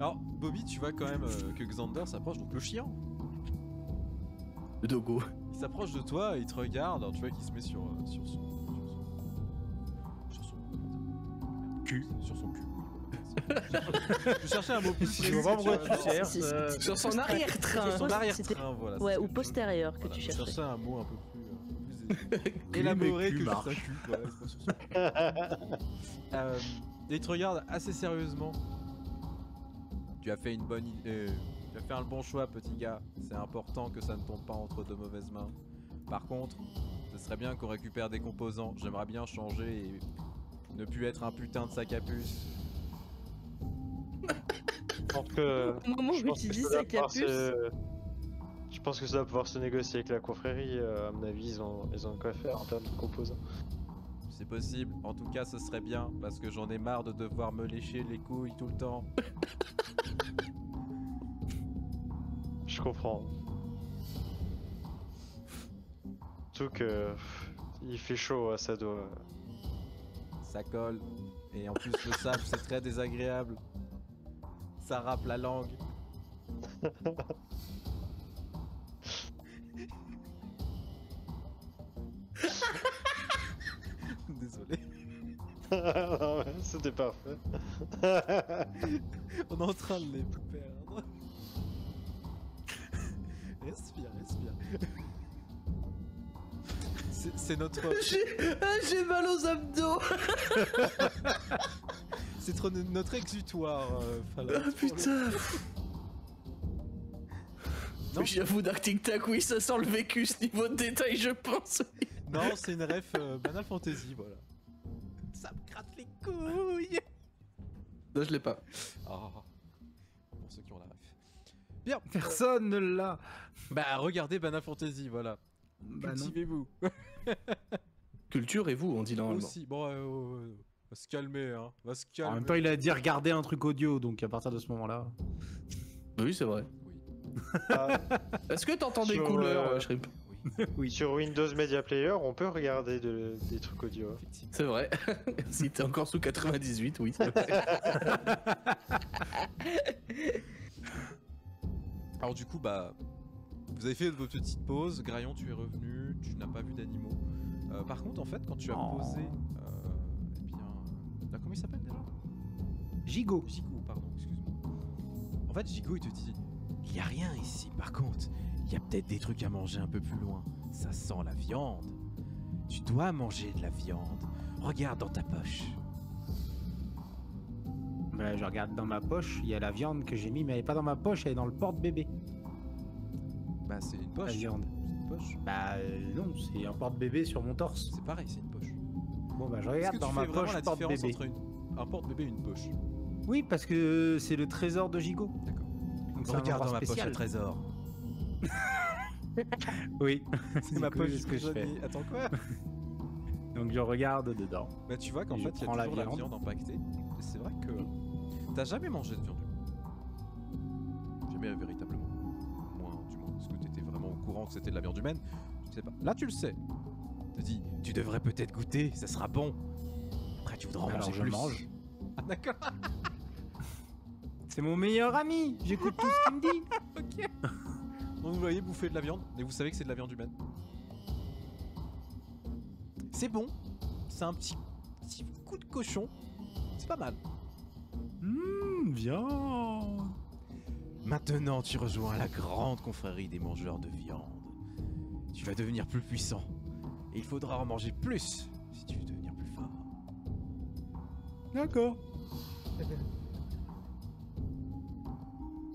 Alors, Bobby, tu vois quand même euh, que Xander s'approche, donc le chien. Le dogo. Il s'approche de toi et il te regarde, alors tu vois qu'il se met sur, euh, sur son. Sur son. Sur son. Cul. Sur son cul. Je cherchais un mot plus Je vois pas pourquoi tu cherches. euh, Sur son Sur arrière-train. son C'était- arrière-train, voilà. Ouais, ou postérieur que voilà, tu je cherchais. un mot un peu plus, euh, élaboré que un cul. Voilà, pas sur son. Euh, et il te regarde assez sérieusement. Tu as fait une bonne idée. Tu as fait un bon choix, petit gars. C'est important que ça ne tombe pas entre de mauvaises mains. Par contre, ce serait bien qu'on récupère des composants. J'aimerais bien changer et ne plus être un putain de sac à puce. Je pense que. Au moment je où pense tu que dis ça ça, doit pouvoir capuce. se- Je pense que ça va pouvoir se négocier avec la confrérie. euh, à mon avis, ils ont, ils ont de quoi faire en termes de composants. c'est possible. En tout cas, ce serait bien parce que j'en ai marre de devoir me lécher les couilles tout le temps. Je comprends. Surtout que il fait chaud, hein, ça doit. Ça colle. Et en plus, le sable, c'est très désagréable. Ça râpe la langue. Désolé. Non, ouais, C'était parfait. On est en train de les perdre. respire, respire. C'est- C'est notre, j'ai mal aux abdos c'est notre, exutoire. euh, Fallout, Ah putain Non, J'avoue d'Arctic Tac, oui, ça sent le vécu ce niveau de détail, je pense. Non, c'est une ref euh, Banal Fantasy, voilà. Ça me gratte les couilles. Non, je l'ai pas. Ah. Pour ceux qui ont la ref. Bien. Personne ne l'a. Bah regardez Banal Fantasy, voilà. Bah. Cultivez-vous. Culture et vous, on dit normalement. Aussi. Bon, euh, euh, euh, va se calmer, hein. Va se En calmer. même temps, il a dit regarder un truc audio, donc à partir de ce moment-là. Oui, c'est vrai. Oui. Ah, Est-ce que t'entends des couleurs, euh, euh, Shrimp Oui. Sur Windows Media Player, on peut regarder de- des trucs audio. C'est vrai. si t'es encore sous 98, oui. c'est vrai. Alors du coup, bah, vous avez fait votre petite pause. Graillon, tu es revenu. Tu n'as pas vu d'animaux. Euh, par contre, en fait, quand tu as Oh. posé, ah, comment il s'appelle déjà Gigot. Gigo, pardon, excuse-moi. En fait, Gigo, il te dit Il y a rien ici, par contre, il y a peut-être des trucs à manger un peu plus loin. Ça sent la viande. Tu dois manger de la viande. Regarde dans ta poche. Bah, je regarde dans ma poche, il y a la viande que j'ai mis, mais elle est pas dans ma poche, elle est dans le porte-bébé. Bah, c'est une La poche. viande. C'est une poche. Bah euh, non, c'est un porte-bébé sur mon torse. C'est pareil, c'est une poche. Bon bah je regarde que dans ma poche la différence porte-bébé. entre une- un porte-bébé et une poche Oui, parce que c'est le trésor de Gigot. D'accord. Donc Regarde dans ma poche le trésor. Oui, C'est ma poche ce que je fais. Attends quoi donc je regarde dedans. Bah tu vois qu'en fait il y a prends la toujours la viande. impactée. Et c'est vrai que t'as jamais mangé de viande. Jamais véritablement. Moins du moins. Est-ce que t'étais vraiment au courant que c'était de la viande humaine Je sais pas. Là tu le sais. T'as dit tu devrais peut-être goûter, ça sera bon. Après tu voudras en Alors, manger je plus. mange. Ah d'accord. C'est mon meilleur ami, j'écoute tout ce qu'il me dit. ok. Donc vous voyez bouffer de la viande et vous savez que c'est de la viande humaine. C'est bon. C'est un petit, petit coup de cochon. C'est pas mal. Hum, viande. Maintenant, tu rejoins la grande confrérie des mangeurs de viande. Tu vas devenir plus puissant. Et il faudra en manger plus si tu veux devenir plus fort. D'accord.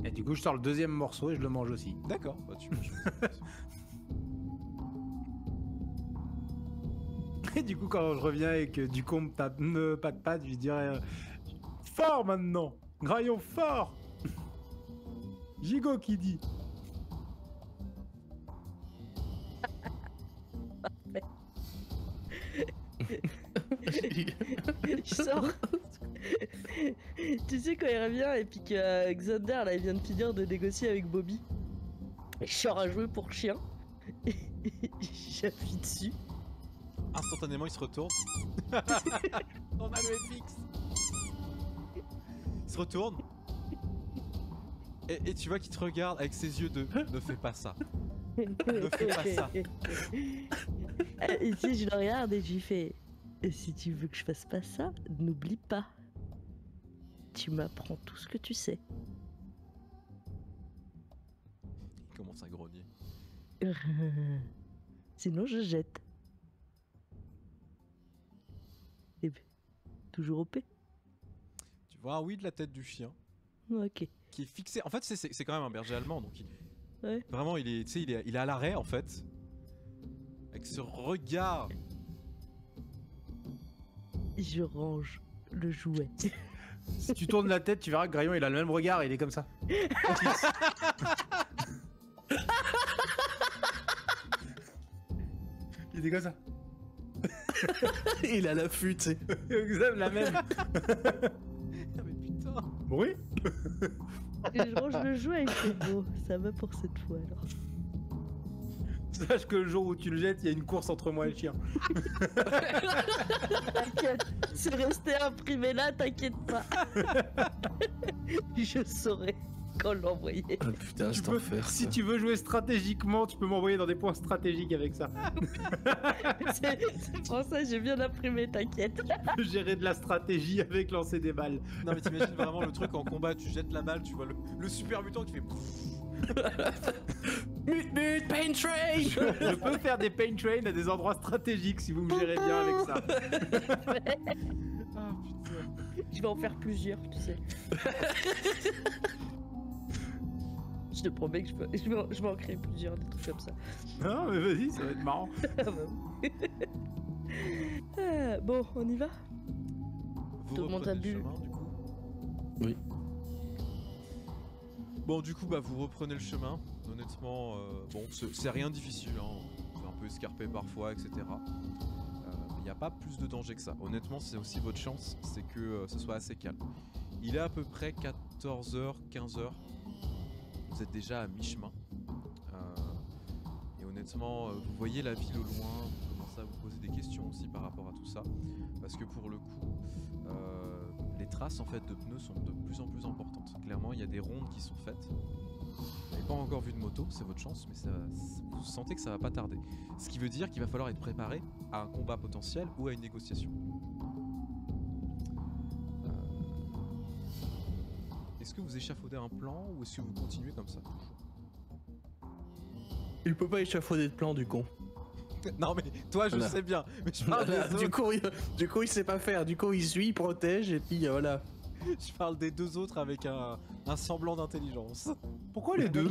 Et du coup, je sors le deuxième morceau et je le mange aussi. D'accord, bah tu manges. Et du coup, quand je reviens et que du coup, on me tape ne, pas de patte, je dirais euh, fort maintenant. Graillon fort. Gigot qui dit. Il sort. tu sais quand il revient et puis que euh, Xander là il vient de finir de négocier avec Bobby. Et je sors à jouer pour chien. J'appuie dessus. Instantanément, il se retourne. On a le FX. Il se retourne. Et, et tu vois qu'il te regarde avec ses yeux de ne fais pas ça. Ne fais pas ça. Sais, je le regarde et je lui fais Si tu veux que je fasse pas ça, n'oublie pas. Tu m'apprends tout ce que tu sais. Il commence à grogner. Sinon, je jette. Et puis, toujours OP. Tu vois oui de la tête du chien Ok. qui est fixé. En fait, c'est- quand même un berger allemand, donc il, Ouais. vraiment, il est, tu sais, il est, il est à l'arrêt en fait, avec ce regard. Je range le jouet. Si tu tournes la tête, tu verras que Graillon il a le même regard, il est comme ça. il est comme ça. Il a l'affût, tu sais. Exact, la même. Ah, mais putain Oui. Et je range le jouet et c'est beau. Ça va pour cette fois alors. Sache que le jour où tu le jettes, il y a une course entre moi et le chien. T'inquiète, c'est resté imprimé là, t'inquiète pas. je saurai quand l'envoyer. Ah putain, Tu c'est peux- enfer. si tu veux jouer stratégiquement, tu peux m'envoyer dans des points stratégiques avec ça. C'est pour ça que j'ai bien imprimé, t'inquiète. Gérer de la stratégie avec lancer des balles. Non mais t'imagines vraiment le truc en combat, tu jettes la balle, tu vois le, le super mutant qui fait Mute, mute, pain train Je peux faire des paint train à des endroits stratégiques si vous me gérez bien avec ça. Ah putain Je vais en faire plusieurs, tu sais. je te promets que je, peux, je, vais, en- je vais en créer plusieurs, des trucs comme ça. Non, mais vas-y, ça va être marrant. Ah bah. Ah, bon, on y va? Vous Tout le monde a bu. chemin du coup? Oui. Bon du coup bah vous reprenez le chemin. Honnêtement, euh, bon c'est rien difficile, hein. c'est un peu escarpé parfois, etc. Il n'y a pas plus de danger que ça. Honnêtement c'est aussi votre chance, c'est que euh, ce soit assez calme. Il est à peu près 14h, 15h. Vous êtes déjà à mi-chemin. Euh, et honnêtement, euh, vous voyez la ville au loin, vous commencez à vous poser des questions aussi par rapport à tout ça. Parce que pour le coup, euh, les traces en fait de pneus sont de plus en plus importantes. Clairement, il y a des rondes qui sont faites. Vous n'avez pas encore vu de moto, c'est votre chance, mais ça, vous sentez que ça va pas tarder. Ce qui veut dire qu'il va falloir être préparé à un combat potentiel ou à une négociation. Euh, Est-ce que vous échafaudez un plan ou est-ce que vous continuez comme ça? Toujours Il peut pas échafauder de plan du con. Non mais toi je Voilà. sais bien, mais je parle, Voilà, des du, coup, il, du coup, il sait pas faire. Du coup, il suit, il protège et puis euh, voilà. je parle des deux autres avec un, un semblant d'intelligence. Pourquoi les deux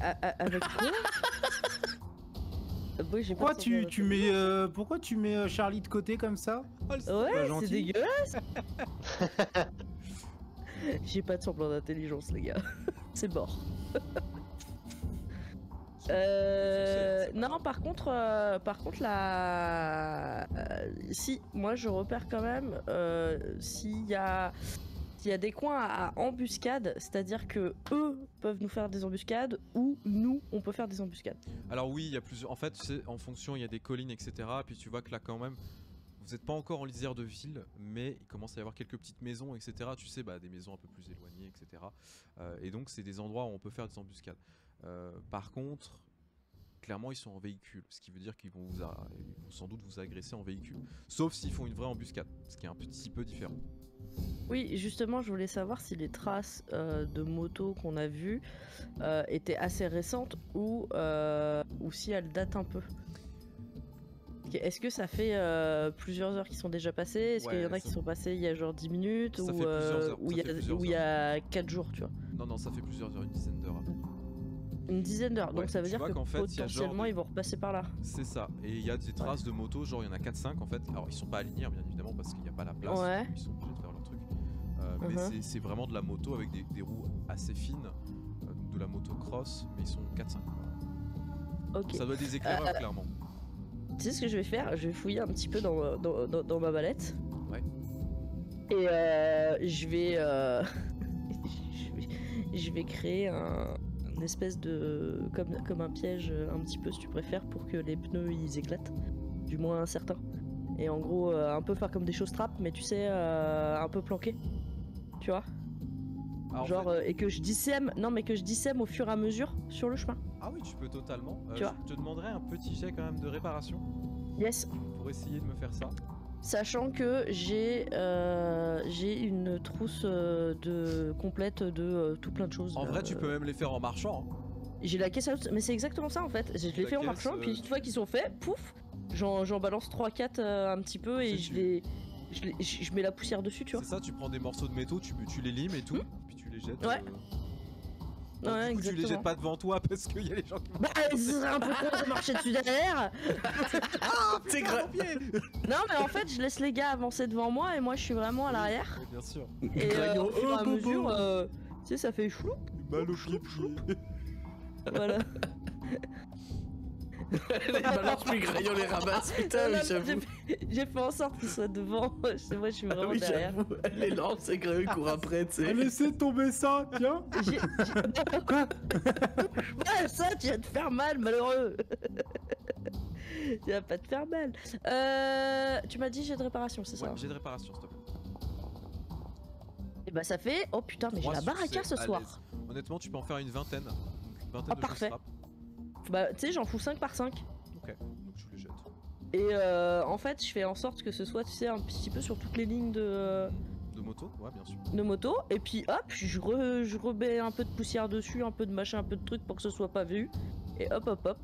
A- a- a- Avec quoi Euh, oui, j'ai pas Pourquoi tu, mets euh, pourquoi tu mets Charlie de côté comme ça? Ouais, pas c'est dégueulasse. J'ai pas de semblant d'intelligence, les gars. c'est mort. Euh, non, par contre, euh, par contre, la, euh, si, moi je repère quand même euh, s'il y a, s'il y a des coins à, à embuscade, c'est-à-dire que eux peuvent nous faire des embuscades ou nous on peut faire des embuscades. Alors oui, il y a plusieurs. En fait, c'est en fonction, il y a des collines, etc. Puis tu vois que là, quand même, vous n'êtes pas encore en lisière de ville, mais il commence à y avoir quelques petites maisons, etc. Tu sais, bah, des maisons un peu plus éloignées, etc. Euh, et donc, c'est des endroits où on peut faire des embuscades. Euh, par contre, clairement, ils sont en véhicule, ce qui veut dire qu'ils vont, vous a- ils vont sans doute vous agresser en véhicule. Sauf s'ils font une vraie embuscade, ce qui est un petit peu différent. Oui, justement, je voulais savoir si les traces euh, de moto qu'on a vues euh, étaient assez récentes ou, euh, ou si elles datent un peu. Est-ce que ça fait plusieurs heures qui sont déjà passées? Est-ce qu'il y en a qui sont passées il y a genre 10 minutes Ça ou il y a 4 jours, tu vois? Non, non, ça fait plusieurs heures, une dizaine d'heures. Une dizaine d'heures. Ouais, Donc ça veut dire que qu'en fait, potentiellement des- ils vont repasser par là. C'est ça. Et il y a des traces de moto, genre il y en a 4-5 en fait. Alors ils sont pas alignés, bien évidemment, parce qu'il n'y a pas la place. Ouais. Ils sont obligés de faire leur truc. Euh, Mais Mhm. c'est- c'est vraiment de la moto avec des, des roues assez fines. euh, donc de la moto cross, mais ils sont 4-5. Ok. Ça doit être des éclaireurs, Euh, clairement. Tu sais ce que je vais faire? Je vais fouiller un petit peu dans, dans, dans- dans ma mallette. Ouais. Et je vais, je vais. Je vais créer un. Une espèce de. Comme, comme un piège, un petit peu, si tu préfères, pour que les pneus ils éclatent. Du moins un certain. Et en gros, euh, un peu faire comme des choses trappes, mais tu sais, euh, un peu planqué. Tu vois? En Genre, fait- euh, et que je dissème. Non, mais que je dissème au fur et à mesure sur le chemin. Ah oui, tu peux totalement. Tu vois? je te demanderais un petit jet quand même de réparation Yes. pour essayer de me faire ça. Sachant que j'ai euh, j'ai une trousse euh, de complète de euh, tout plein de choses. En vrai, tu peux même les faire en marchant. hein. J'ai la caisse à outils, mais c'est exactement ça en fait. Je les La fais en caisse, marchant, puis euh, une fois qu'ils sont faits, pouf, j'en j'en balance 3-4 un petit peu et C'est je les, je les- je je mets la poussière dessus, tu vois. C'est ça, tu prends des morceaux de métaux, tu, tu les limes et tout, puis tu les jettes. Ouais. euh, Ouais, du coup, tu les jettes pas devant toi parce qu'il y a les gens qui vont Bah, ce serait un peu con de marcher dessus derrière. C'est grave. Non, mais en fait, je laisse les gars avancer devant moi et moi je suis vraiment à l'arrière. Oui, bien sûr. Et euh, Gragnon, au fur et à oh, bobo. mesure, euh, tu sais, ça fait chou. Mal au pied, pied. Voilà. les balances puis Graillon les ramasse, putain, oui, j'avoue. j'ai fait- en sorte qu'il soit devant. C'est moi, je suis Ah vraiment oui, derrière. Elle les lance et Graillon court après, tu Ah, sais. Laissez tomber ça, tiens Quoi Ouais, ça, tu vas te faire mal, malheureux. tu vas pas te faire mal. Euh, tu m'as dit j'ai de réparation, c'est ça Ouais, hein j'ai de réparation, s'il te plaît. Et bah ça fait. Oh putain, mais j'ai la baraka ce succès à soir. Honnêtement, tu peux en faire une vingtaine. Une vingtaine Ah, de parfait. Bah tu sais, j'en fous 5 par 5. Ok, donc tu les jettes. Et euh, en fait, je fais en sorte que ce soit, tu sais, un petit peu sur toutes les lignes de, euh, De moto Ouais, bien sûr. de moto. Et puis hop, je, re- je remets un peu de poussière dessus, un peu de machin, un peu de truc pour que ce soit pas vu. Et hop, hop, hop.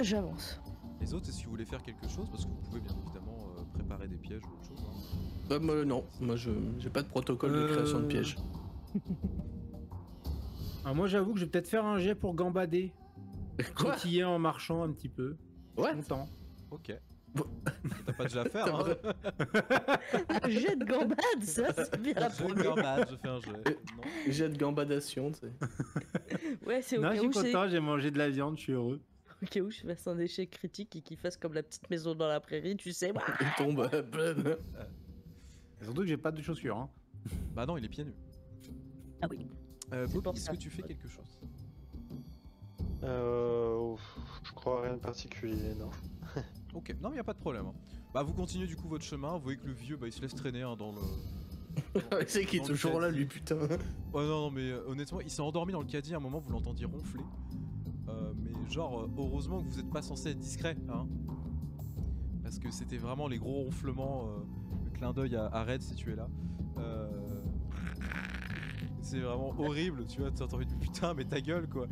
J'avance. Les autres, est-ce que vous voulez faire quelque chose Parce que vous pouvez bien évidemment euh, préparer des pièges ou autre chose. hein. Bah, moi, non, moi, je j'ai pas de protocole de Euh, création de pièges. Ah, Moi, j'avoue que je vais peut-être faire un jet pour gambader. Quoi Cotiller en marchant un petit peu. Suis content. Ok. Bon. T'as pas déjà à faire, T'as hein Un jet de gambade, ça, c'est bien la Je fais une première. gambade, je fais un jet. Euh, Non. Jet de gambadation, tu sais. Ouais, c'est au Non, je suis content, j'ai mangé de la viande, je suis heureux. Au cas où je fasse un échec critique et qu'il fasse comme la petite maison dans la prairie, tu sais. Bah, Il tombe. euh, blum. Et surtout que j'ai pas de chaussures. Hein. Bah non, il est pieds nus. Ah oui. Euh, Bobby, est-ce que tu fais quelque chose? Euh, je crois rien de particulier, non. Ok, non mais y a pas de problème. hein. Bah vous continuez du coup votre chemin, vous voyez que le vieux bah il se laisse traîner hein, dans le... c'est qui est toujours là, lui, putain. Oh non non mais euh, honnêtement il s'est endormi dans le caddie à un moment vous l'entendiez ronfler. Euh, mais genre euh, heureusement que vous êtes pas censé être discret hein. Parce que c'était vraiment les gros ronflements, euh, le clin d'œil à, à Red si tu es là. C'est vraiment horrible, tu vois, t'as envie de putain mais ta gueule quoi.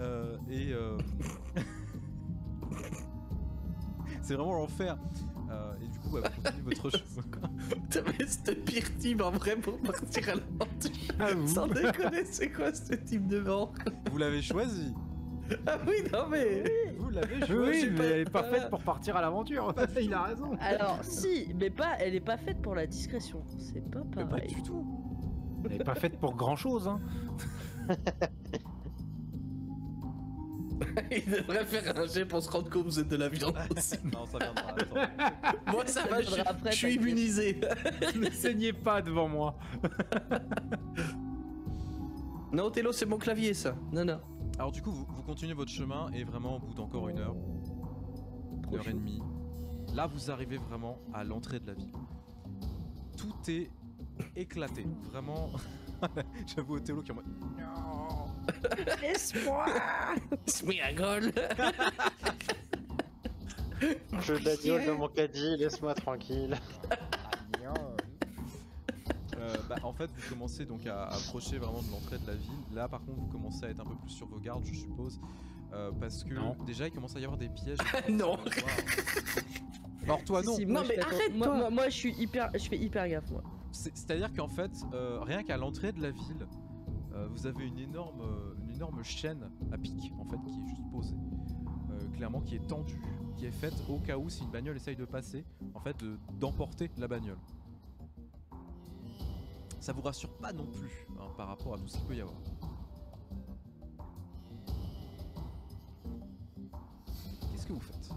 Euh, et euh, c'est vraiment l'enfer. Euh, et du coup, bah, vous continuez votre chemin. quoi. T'avais ce pire team en vrai pour partir à l'aventure. Ah, vous Sans déconner, c'est quoi ce type de mort Vous l'avez choisi. Ah oui, non mais. Vous l'avez choisi. oui, mais pas- elle est pas faite pour partir à l'aventure. Il a raison. Alors, si, mais pas, elle est pas faite pour la discrétion. C'est pas Mais pas pareil. du tout. Elle est pas faite pour grand chose. Hein. Il devrait faire un jet pour se rendre compte que vous êtes de la viande aussi. Non, ça viendra. Moi ça va, je, après, je suis immunisé. ne saignez pas devant moi. Non, Othello, c'est mon clavier ça. Non, non. Alors du coup, vous, vous continuez votre chemin et vraiment au bout d'encore une heure, une heure et demie, là vous arrivez vraiment à l'entrée de la ville. Tout est éclaté, vraiment. J'avoue Othello qui est en mode... Laisse-moi Smiagol Je bagnole dans mon caddie, laisse-moi tranquille. Euh, bah, en fait, vous commencez donc à approcher vraiment de l'entrée de la ville. Là, par contre, vous commencez à être un peu plus sur vos gardes, je suppose, euh, parce que Non. déjà il commence à y avoir des pièges. Non. Alors toi non. Si, moi, Non, je mais moi, moi, moi, je suis hyper, je fais hyper gaffe moi. C'est- C'est-à-dire qu'en fait, euh, rien qu'à l'entrée de la ville, euh, vous avez une énorme, euh, une énorme chaîne à pic, en fait, qui est juste posée. Clairement, qui est tendue, qui est faite au cas où, si une bagnole essaye de passer, en fait, de- d'emporter la bagnole. Ça vous rassure pas non plus, hein, par rapport à tout ce qu'il peut y avoir. Qu'est-ce que vous faites?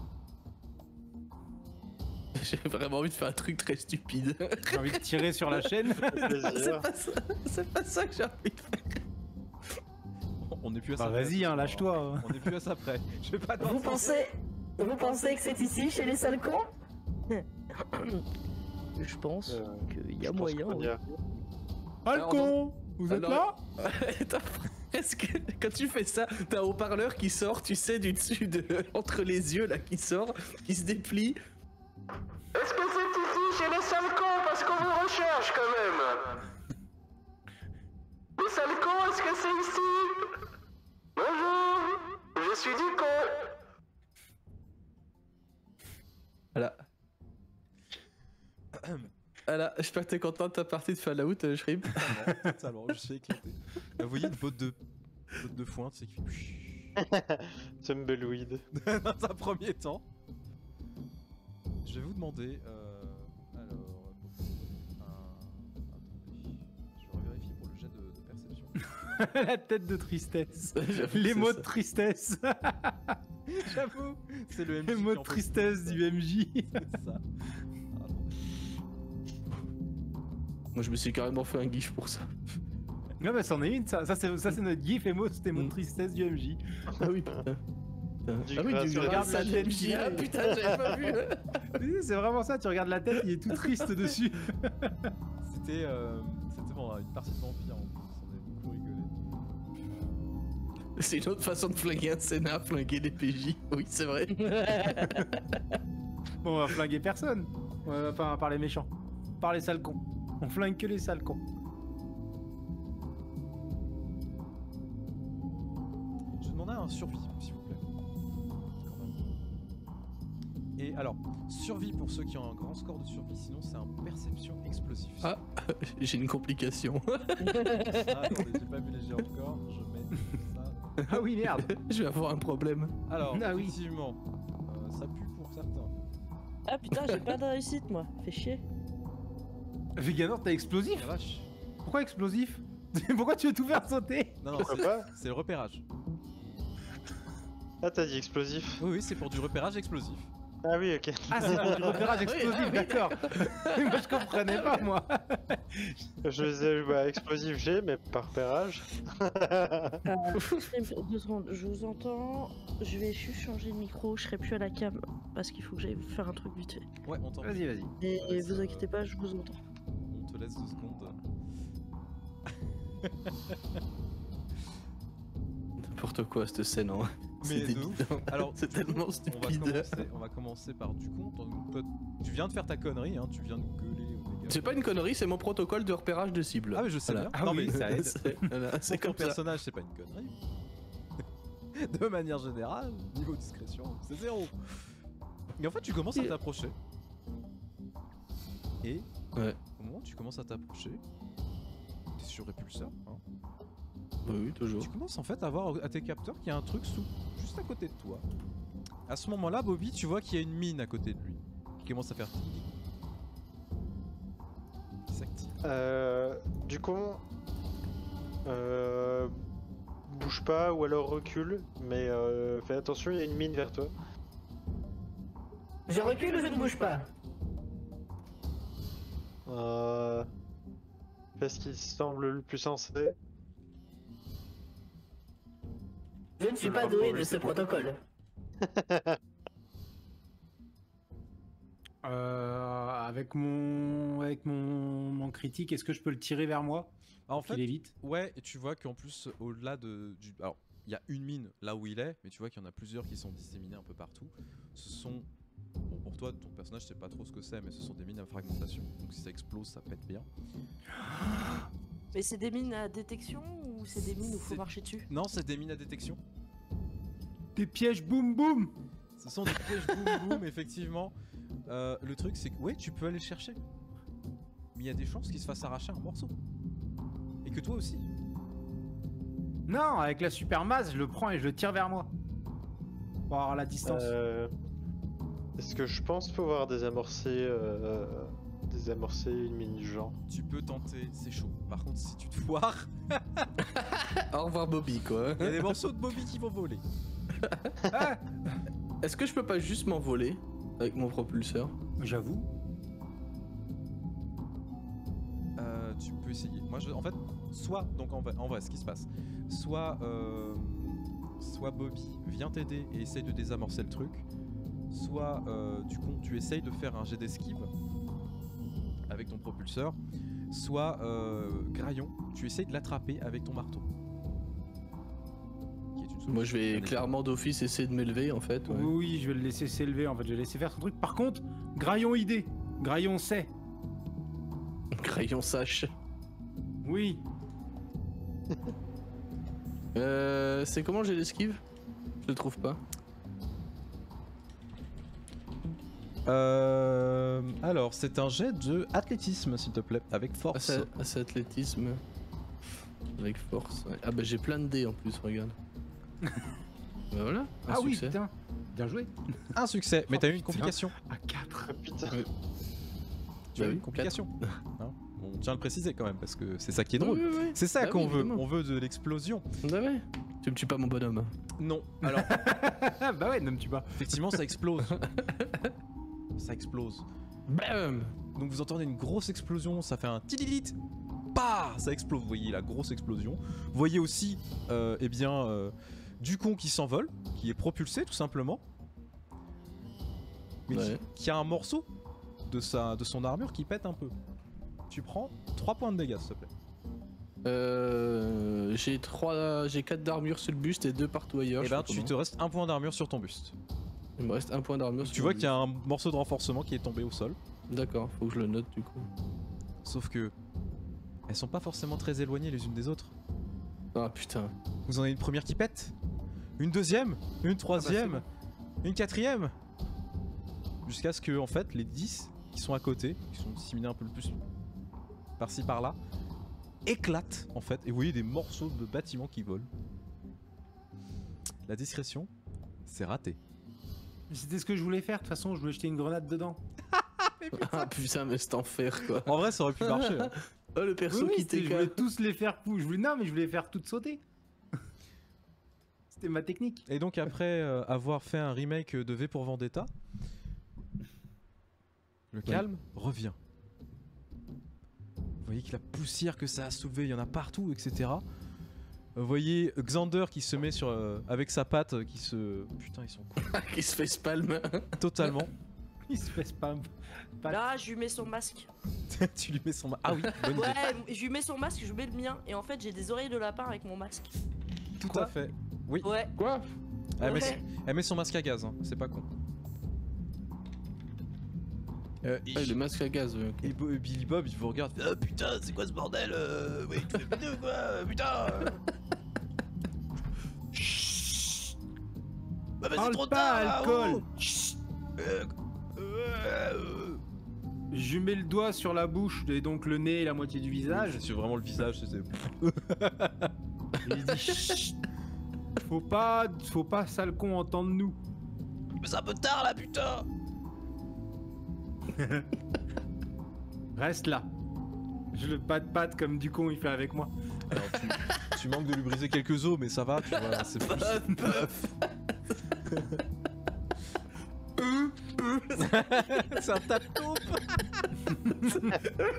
J'ai vraiment envie de faire un truc très stupide. J'ai envie de tirer sur la chaîne. c'est pas ça, c'est pas ça que j'ai envie de faire. On n'est plus à Bah ça. vas-y, hein, lâche-toi. On n'est plus à ça près. Je vais pas Vous pensez, vous pensez que c'est ici, chez les sales cons? Je pense Euh, qu'il y a moyen. ouais. arrive. Ah le con Vous êtes alors- là? Attends, Est-ce que quand tu fais ça, t'as un haut-parleur qui sort, tu sais, du dessus de entre les yeux là, qui sort, qui se déplie? Est-ce que c'est ici chez les sales cons parce qu'on vous recherche quand même? Les sales cons, est-ce que c'est ici? Bonjour, je suis du con. Voilà. Voilà, j'espère que t'es content de ta partie de Fallout, euh, Shrimp. Totalement, je suis éclaté. Là, vous voyez une botte de, botte de foin, tu sais, qui Tumbleweed. dans un premier temps. Je vais vous demander. Euh, alors. Un... Je revérifie pour le jet de, de perception. la tête de tristesse. Les mots ça. de tristesse. J'avoue, c'est le MJ. Les mots de fait tristesse du MJ. C'est ça. Moi, je me suis carrément fait un gif pour ça. Non, mais c'en est une, ça. Ça, c'est ça, c'est notre gif et mots, c'était mots de Mm. tristesse du MJ. Ah oui, putain. Du ah oui, tu regardes la tête Ah putain, j'avais pas vu. C'est vraiment ça, tu regardes la tête, il est tout triste dessus. C'était euh, c'était pendant une partie de vampire en plus, on avait beaucoup rigolé. C'est une autre façon de flinguer un scénar, flinguer les PJ. Oui, c'est vrai. Bon, on va flinguer personne. Ouais, Enfin, par les méchants. Par les sales cons. On flingue que les sales cons. Je demandais un survie, s'il vous alors, survie pour ceux qui ont un grand score de survie, sinon c'est un perception explosif. Ah. J'ai une complication. Ah, attendez, j'ai pas vu les jets encore, je mets ça. Ah oui, merde. je vais avoir un problème. Alors, Ah oui. effectivement, euh, ça pue pour certains. Ah putain, j'ai pas de réussite moi. Fais chier. Veganor, t'as explosif La vache. Pourquoi explosif Pourquoi tu veux tout faire sauter Non, non, Pourquoi c'est- pas c'est le repérage. Ah, t'as dit explosif Oui, oui, c'est pour du repérage explosif. Ah oui, ok. Ah, c'est pour du repérage explosif, d'accord. moi, je comprenais pas, moi. Je les ai bah, explosif G, mais par repérage. Deux secondes, je vous entends. Je vais juste changer de micro, je serai plus à la cam parce qu'il faut que j'aille faire un truc vite fait. Ouais, on t'en Vas-y, vas-y. Et Ouais, vous inquiétez pas, je vous entends. On te laisse deux secondes. N'importe quoi, cette scène. Hein. Mais C'est de débile. ouf. Alors, c'est coup, tellement On va, stupide. commencer, on va commencer par du compte. Toi, tu viens de faire ta connerie, hein, tu viens de gueuler. C'est pas une connerie, c'est mon protocole de repérage de cible. Ah, mais je sais Voilà. bien. Ah non, oui, mais ça aide. C'est voilà, c'est c'est comme personnage, c'est pas une connerie. de manière générale, niveau discrétion, c'est zéro. Et en fait, tu commences à t'approcher. Et Ouais. au moment où tu commences à t'approcher, t'es sur répulseur. hein, Oui, oui, toujours. Tu commences en fait à voir à tes capteurs qu'il y a un truc sous, juste à côté de toi. À ce moment-là, Bobby, tu vois qu'il y a une mine à côté de lui qui commence à faire. Qui s'active. Euh, du coup, euh, bouge pas ou alors recule, mais euh, fais attention, il y a une mine vers toi. Je recule ou je ne bouge pas? Euh, fais ce qui semble le plus sensé. Je ne suis pas doué de ce protocole. Euh, avec mon, avec mon, mon critique, est-ce que je peux le tirer vers moi Ah, en pour qu'il fait, évite ouais, et tu vois qu'en plus, au-delà de. Du... Alors, il y a une mine là où il est, mais tu vois qu'il y en a plusieurs qui sont disséminées un peu partout. Ce sont. Bon, pour toi, ton personnage, sait pas trop ce que c'est, mais ce sont des mines à fragmentation. Donc, si ça explose, ça pète bien. Mais c'est des mines à détection ou c'est des mines où faut marcher dessus? Non, c'est des mines à détection. Des pièges boum boum Ce sont des pièges boum boum, effectivement. Euh, le truc, c'est que, ouais, tu peux aller le chercher. Mais il y a des chances qu'il se fasse arracher un morceau. Et que toi aussi. Non, avec la super masse, je le prends et je le tire vers moi. Pour avoir la distance. Euh, Est-ce que je pense pouvoir désamorcer, euh, désamorcer une mine du genre Tu peux tenter, c'est chaud. Par contre, si tu te foires, Au revoir Bobby, quoi. il y a des morceaux de Bobby qui vont voler. Ah, Est-ce que je peux pas juste m'envoler avec mon propulseur? J'avoue. Euh, tu peux essayer. Moi, je, en fait, soit, donc en vrai, en vrai, ce qui se passe, soit, euh, soit Bobby vient t'aider et essaye de désamorcer le truc, soit, euh, du coup, tu essayes de faire un jet d'esquive avec ton propulseur, soit, euh, Graillon, tu essayes de l'attraper avec ton marteau. Moi, je vais clairement d'office essayer de m'élever, en fait. ouais. Oui, je vais le laisser s'élever en fait, je vais laisser faire son truc. Par contre, Graillon idée. Graillon sait. Crayon sache. Oui. Euh, c'est comment j'ai l'esquive? Je le trouve pas. Euh, alors, c'est un jet de athlétisme, s'il te plaît, avec Ah, force. c'est ah, c'est athlétisme. Avec force. ouais. Ah bah j'ai plein de dés en plus, regarde. bah voilà. un ah oui, succès. putain. Bien joué. Un succès, mais Oh, t'as eu une complication. À 4. Ah, putain. Tu Bah as eu oui, une complication. Hein bon, on tient à le préciser quand même parce que c'est ça qui est drôle. Oui, oui, oui. C'est ça Bah qu'on oui, veut, évidemment. on veut de l'explosion. Bah ouais. Tu me tues pas mon bonhomme. Non, alors bah ouais, ne me tue pas. effectivement ça explose. Ça explose. Bam Donc vous entendez une grosse explosion, ça fait un tililit. Bah Ça explose, vous voyez la grosse explosion. Vous voyez aussi, euh, eh bien, euh, Ducon qui s'envole, qui est propulsé tout simplement. Mais qui- Ouais. qui, a un morceau de, sa, de son armure qui pète un peu. Tu prends 3 points de dégâts s'il te plaît. Euh, j'ai trois, j'ai 4 d'armure sur le buste et 2 partout ailleurs. Et je ben tu te restes un point d'armure sur ton buste. Il me reste un point d'armure. Tu vois qu'il y a un morceau de renforcement qui est tombé au sol. D'accord, faut que je le note du coup. Sauf que elles sont pas forcément très éloignées les unes des autres. Ah putain. Vous en avez une première qui pète, une deuxième, une troisième, une quatrième. Jusqu'à ce que en fait les 10 qui sont à côté, qui sont disséminés un peu le plus par-ci par-là, éclatent en fait. Et vous voyez des morceaux de bâtiments qui volent. La discrétion, c'est raté. C'était ce que je voulais faire. De toute façon, je voulais jeter une grenade dedans. Ah putain, mais c'est enfer quoi. En vrai, ça aurait pu marcher. hein. Oh le perso oui, qui c'était- je voulais tous les faire pou. Je voulais non, mais je voulais les faire toutes sauter. C'était ma technique. Et donc après euh, avoir fait un remake de V pour Vendetta, le calme revient. Vous voyez que la poussière que ça a soulevé, il y en a partout, etc. Vous voyez Xander qui se met sur euh, avec sa patte, euh, qui se putain ils sont cons qui se fait spalm. totalement. Il se fait spam. Pas- Là, je lui mets son masque. tu lui mets son ma- ah oui bonne idée. Ouais, je lui mets son masque, je lui mets le mien. Et en fait, j'ai des oreilles de lapin avec mon masque. tout Quoi à fait. Oui. Ouais. Quoi? Elle, met, Ouais. elle met son masque à gaz, hein, c'est pas con. Euh, Ah, le masque à gaz. ouais. Et Bo- Billy Bob, il vous regarde. Ah putain, c'est quoi ce bordel euh, Ouais, tu fais péter ou quoi Putain Bah, mais c'est Parle trop pas, tard là, alcool. oh Chut Euh, euh, euh. Je lui mets le doigt sur la bouche et donc le nez et la moitié du visage. C'est vraiment le visage, c'est. Il dit Faut pas, faut pas sale con entendre nous. Mais c'est un peu tard là, putain Reste là. Je le patte patte comme du con il fait avec moi. Alors, tu, tu manques de lui briser quelques os, mais ça va, tu vois, c'est plus. c'est un tape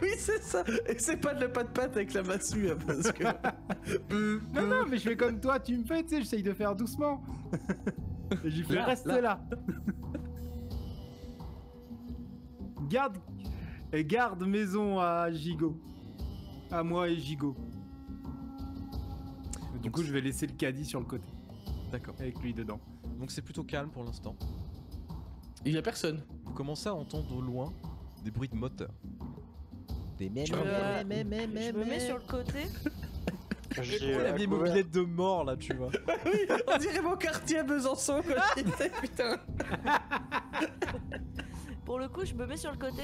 oui, c'est ça. Et c'est pas de la patte patte avec la massue, hein, parce que. Non, non, mais je fais comme toi, tu me fais, tu sais, j'essaye de faire doucement. Et j'y fais Là, reste là. là. garde, et garde maison à Gigot. À moi et Gigot. Du coup, je vais laisser le caddie sur le côté, D'accord. avec lui dedans. Donc c'est plutôt calme pour l'instant. Il y a personne. Vous commencez à entendre au loin des bruits de moteur. Des mêmes. Je me, je me mets sur le côté. J'ai euh, la vieille mobilette de mort là, tu vois. oui, on dirait mon quartier à Besançon quand j'étais, putain. Pour le coup, je me mets sur le côté.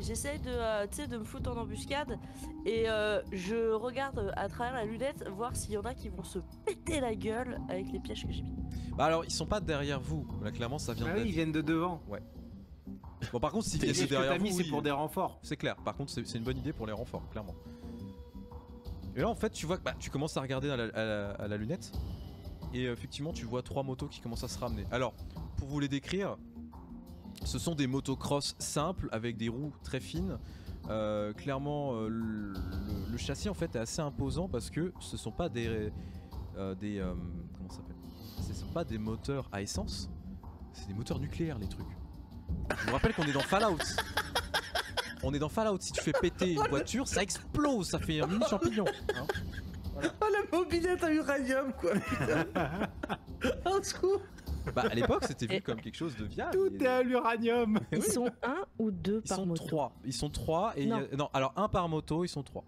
J'essaye de, euh, tu sais, de me foutre en embuscade. Et euh, je regarde à travers la lunette voir s'il y en a qui vont se péter la gueule avec les pièges que j'ai mis. Bah alors, ils sont pas derrière vous. Là, clairement, ça vient Ah d'être. oui, ils viennent de devant. Bon, par contre, s'ils Les viennent de pièges derrière vous, mis, c'est oui, pour des renforts. c'est clair. Par contre, c'est une bonne idée pour les renforts, clairement. Et là, en fait, tu vois que bah, tu commences à regarder à la, à la- à la lunette. Et euh, effectivement, tu vois trois motos qui commencent à se ramener. Alors, pour vous les décrire, ce sont des motocross simples avec des roues très fines. Euh, clairement, euh, le, châssis en fait est assez imposant parce que ce sont pas des euh, des euh, comment ça s'appelle? Ce sont pas des moteurs à essence, c'est des moteurs nucléaires les trucs. Je vous rappelle qu'on est dans Fallout. On est dans Fallout. Si tu fais péter une voiture, ça explose, ça fait un mini champignon. hein. Oh la mobilette à uranium, quoi. putain. En secours. Bah à l'époque, c'était vu comme quelque chose de viable. Tout est à l'uranium. Ils sont un ou deux Ils par sont moto. trois. Ils sont trois et y a- Non. non. Alors un par moto, ils sont trois.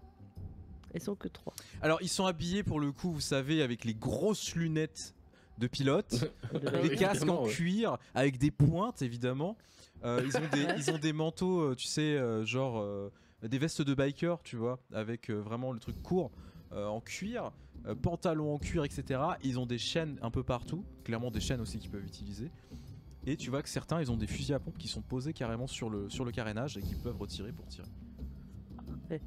Ils sont que trois. Alors ils sont habillés pour le coup, vous savez, avec les grosses lunettes de pilote, les casques en ouais. cuir, avec des pointes évidemment. Euh, ils ont des ils ont des manteaux, euh, tu sais, euh, genre euh, des vestes de biker, tu vois, avec euh, vraiment le truc court euh, en cuir, euh, pantalons en cuir, etc. Ils ont des chaînes un peu partout, clairement des chaînes aussi qu'ils peuvent utiliser. Et tu vois que certains, ils ont des fusils à pompe qui sont posés carrément sur le, sur le carénage et qui peuvent retirer pour tirer.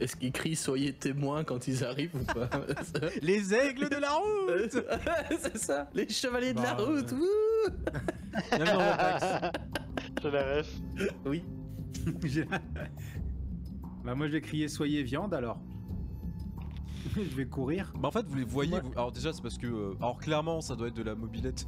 Est-ce qu'ils crient soyez témoins quand ils arrivent ou pas Les aigles de la route C'est ça, les chevaliers de la Bah, route. euh. wouh Ropax. J'ai la ref. oui. Bah moi je vais crier soyez viande alors. je vais courir. Bah en fait vous les voyez, Ouais. vous- alors déjà c'est parce que, euh, alors clairement ça doit être de la mobilette,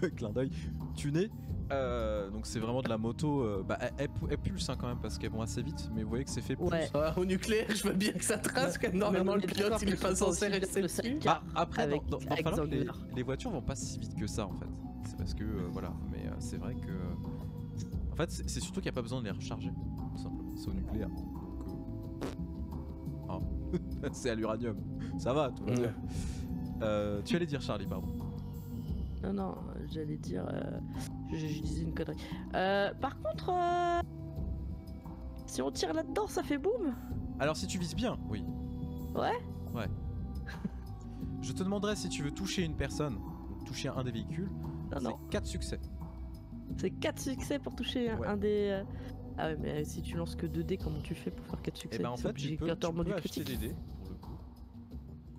clin d'œil, tunée, Euh, donc c'est vraiment de la moto, euh, bah elle, elle- elle pulse hein, quand même parce qu'elles vont assez vite, mais vous voyez que c'est fait pour... Ouais. Ah, au nucléaire, je veux bien que ça trace, quand normalement Mais on le pilote il est que pas censé aussi rester dessus. Bah après, avec- dans, dans- dans avec Fallout, les, Zangler. les voitures vont pas si vite que ça en fait. C'est parce que, euh, voilà, mais euh, c'est vrai que... En fait c'est c'est surtout qu'il n'y a pas besoin de les recharger, tout simplement, c'est au nucléaire. Donc, euh, hein. c'est à l'uranium, ça va, tout va bien. Ouais. Euh, tu allais dire Charlie, pardon. Non, non, j'allais dire. euh, je, je disais une connerie. Euh, par contre, euh, si on tire là-dedans, ça fait boum Alors si tu vises bien, oui. Ouais Ouais. Je te demanderai si tu veux toucher une personne, toucher un des véhicules, Non, non. c'est 4 succès. C'est 4 succès pour toucher un, Ouais. un des. euh, Ah ouais, mais si tu lances que 2 dés, comment tu fais pour faire 4 succès Et ben en fait, tu peux, tu peux du acheter critique. des dés, pour le coup.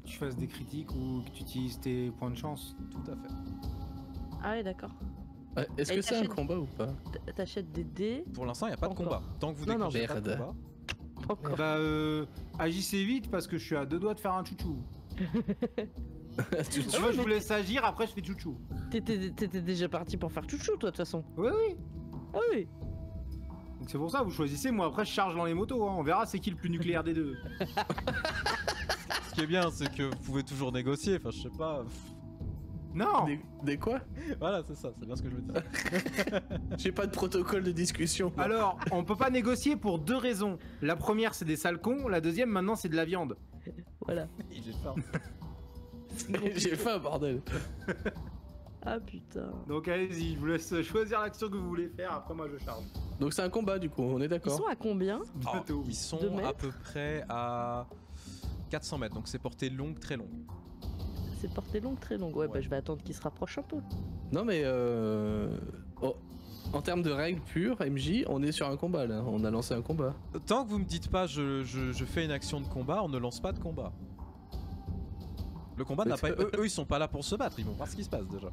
Que tu fasses des critiques ou que tu utilises tes points de chance. Tout à fait. Ah ouais, d'accord. Ouais, Est-ce que c'est un combat ou pas T'achètes des dés. Pour l'instant, il n'y a pas de Encore. combat. Tant que vous Non, non, déclenchez pas de merde. combat. Pas encore. Bah euh, agissez vite parce que je suis à deux doigts de faire un chouchou. Tu- vois, je vous laisse agir, après je fais chouchou. T'étais t'étais déjà parti pour faire chouchou, toi, de toute façon. Oui, oui. Ah oui Donc c'est pour ça, vous choisissez, moi après je charge dans les motos, hein. on verra c'est qui le plus nucléaire des deux. Ce qui est bien, c'est que vous pouvez toujours négocier. Enfin, je sais pas. Non Des, des quoi? Voilà, c'est ça, c'est bien ce que je veux dire. J'ai pas de protocole de discussion. Alors, on peut pas négocier pour deux raisons. La première c'est des sales cons, la deuxième maintenant c'est de la viande. Voilà. J'ai faim, bordel. Ah putain. Donc allez-y, je vous laisse choisir l'action que vous voulez faire, après moi je charge. Donc c'est un combat du coup, on est Ils d'accord sont à combien Bientôt. ils sont à peu près à 400 mètres, donc c'est portée longue, très longue. C'est portée longue, très longue. Ouais, Ouais. bah je vais attendre qu'ils se rapprochent un peu. Non mais euh... oh, En termes de règles pures, MJ, on est sur un combat là. On a lancé un combat. Tant que vous me dites pas je, je- je fais une action de combat, on ne lance pas de combat. Le combat n'a pas. Eux, eux, ils sont pas là pour se battre, ils vont voir ce qui se passe déjà.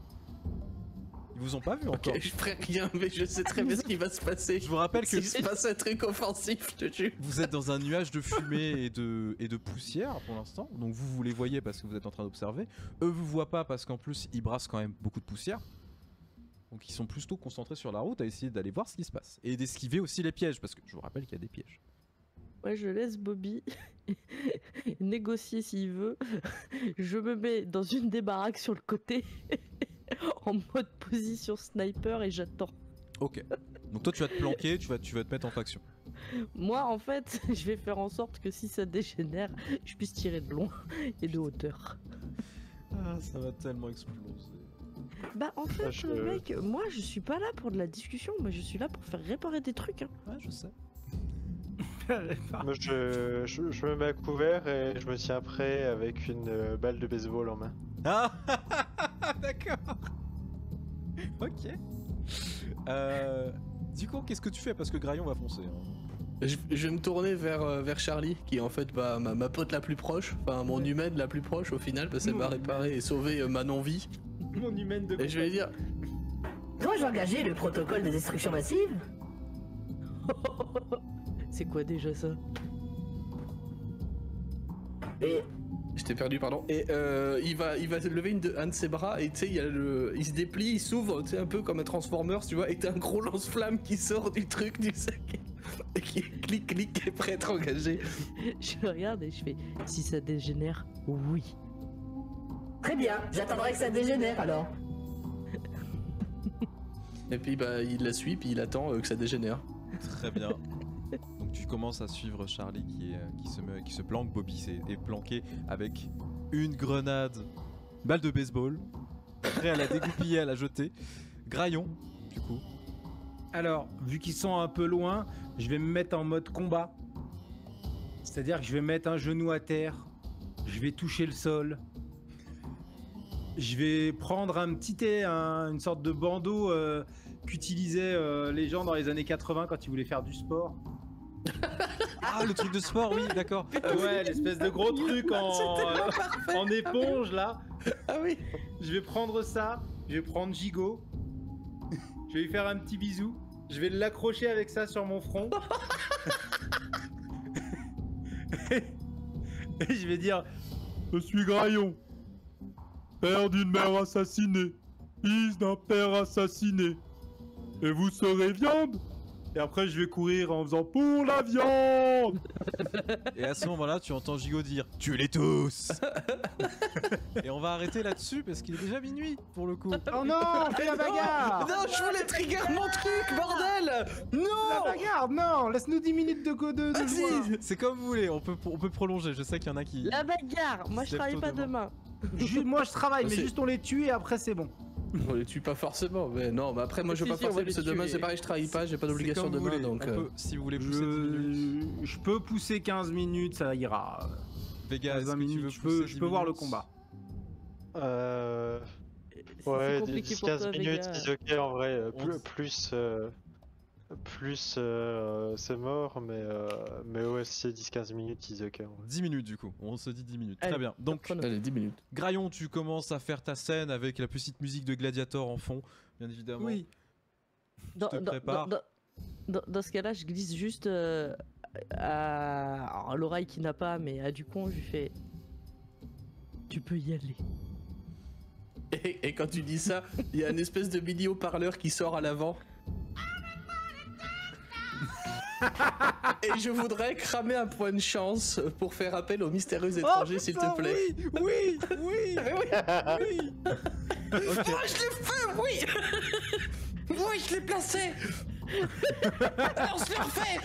Ils vous ont pas vu encore. Ok, je ferai rien, mais je sais très bien ce qui va se passer. Je vous rappelle que S'il se passe un truc offensif, je te tue. vous êtes dans un nuage de fumée et de, et de poussière pour l'instant. Donc vous, vous les voyez parce que vous êtes en train d'observer. Eux, vous voient pas parce qu'en plus, ils brassent quand même beaucoup de poussière. Donc ils sont plutôt concentrés sur la route à essayer d'aller voir ce qui se passe. Et d'esquiver aussi les pièges, parce que je vous rappelle qu'il y a des pièges. Ouais, je laisse Bobby négocier s'il veut. Je me mets dans une des baraques sur le côté en mode position sniper et j'attends. Ok. Donc toi, tu vas te planquer, tu vas, tu vas te mettre en faction. Moi, en fait, je vais faire en sorte que si ça dégénère, je puisse tirer de loin et de hauteur. Ah, ça va tellement exploser. Bah, en fait, je- le mec, moi, je suis pas là pour de la discussion. Moi, je suis là pour faire réparer des trucs. hein. Ouais, je sais. Moi, je, je, je me mets à couvert et je me tiens prêt avec une euh, balle de baseball en main. Ah D'accord. Ok. Euh, du coup, qu'est-ce que tu fais? Parce que Graillon va foncer. hein. Je, je vais me tourner vers, euh, vers Charlie, qui est en fait bah, ma, ma pote la plus proche, enfin mon humaine la plus proche au final, parce qu'elle m'a réparé et sauvé euh, ma non-vie. Mon humaine de Et je vais lui dire, Dois-je engager le protocole de destruction massive? C'est quoi déjà ça Et je t'ai perdu, pardon. Et euh, il va, il va lever une de- un de ses bras et tu sais, il, y a le- il se déplie, il s'ouvre, tu sais, un peu comme un Transformers, tu vois, et t'as un gros lance-flamme qui sort du truc, du sac, et qui clic, clic, qui est prêt à être engagé. Je regarde et je fais si ça dégénère, oui. très bien, j'attendrai que ça dégénère alors. Et puis bah, il la suit, puis il attend euh, que ça dégénère. Très bien. Donc tu commences à suivre Charlie qui, euh, se, met- planque. Bobby s'est- est planqué avec une grenade, balle de baseball, prêt à la dégoupiller, à la jeter. Graillon, du coup. Alors, vu qu'ils sont un peu loin, je vais me mettre en mode combat. C'est-à-dire que je vais mettre un genou à terre, je vais toucher le sol, je vais prendre un petit é- un- une sorte de bandeau euh, qu'utilisaient euh, les gens dans les années 80 quand ils voulaient faire du sport. Ah, le truc de sport, oui, d'accord. Ouais, l'espèce de gros truc en, euh, en éponge là. Ah oui Je vais prendre ça, je vais prendre Gigot, je vais lui faire un petit bisou, je vais l'accrocher avec ça sur mon front. Et je vais dire Je suis Graillon, père d'une mère assassinée, fils d'un père assassiné. Et vous serez viande Et après, je vais courir en faisant Pour la viande Et à ce moment-là, tu entends Gigot dire Tuez-les tous Et on va arrêter là-dessus parce qu'il est déjà minuit pour le coup. Oh non Fais la bagarre Non, je voulais trigger mon truc, bordel La Non bagarre Non Laisse-nous 10 minutes de go de, de C'est comme vous voulez, on peut, on peut prolonger. Je sais qu'il y en a qui. La bagarre Moi je travaille pas demain. Moi, je travaille, mais juste on les tue et après, c'est bon. On les tue pas forcément, mais non, mais après moi je Si, veux pas si, forcer parce que demain c'est pareil, je travaille pas, j'ai pas d'obligation demain voulez, donc. on euh, peut- si vous voulez pousser 10 minutes. Je... je peux pousser 15 minutes, ça ira. Vegas, est-ce 20 que tu minutes, veux je peux, pousser je 10 peux voir le combat. Euh, ouais, compliqué pour 10-15 toi, minutes, Vega. c'est ok en vrai. euh, On Plus, s- plus, euh, c'est mort, mais, euh, mais ouais, si c'est 10-15 minutes, c'est ok en vrai. 10 minutes du coup, on se dit 10 minutes. Allez, Très bien. Donc. Allez, 10 minutes. Graillon, tu commences à faire ta scène avec la petite musique de Gladiator en fond, bien évidemment. Oui. Dans, te dans- prépare. dans- dans- dans ce cas-là, je glisse juste euh, à, l'oreille qui n'a pas, mais à du con, je lui fais Tu peux y aller. Et, et quand tu dis ça, il y a une espèce de mini haut-parleur qui sort à l'avant. Et je voudrais cramer un point de chance pour faire appel au mystérieux étranger, s'il te plaît. Oui, oui, oui, oui. Ok. Oh, je l'ai fait, oui Oui, je l'ai placé On se le refait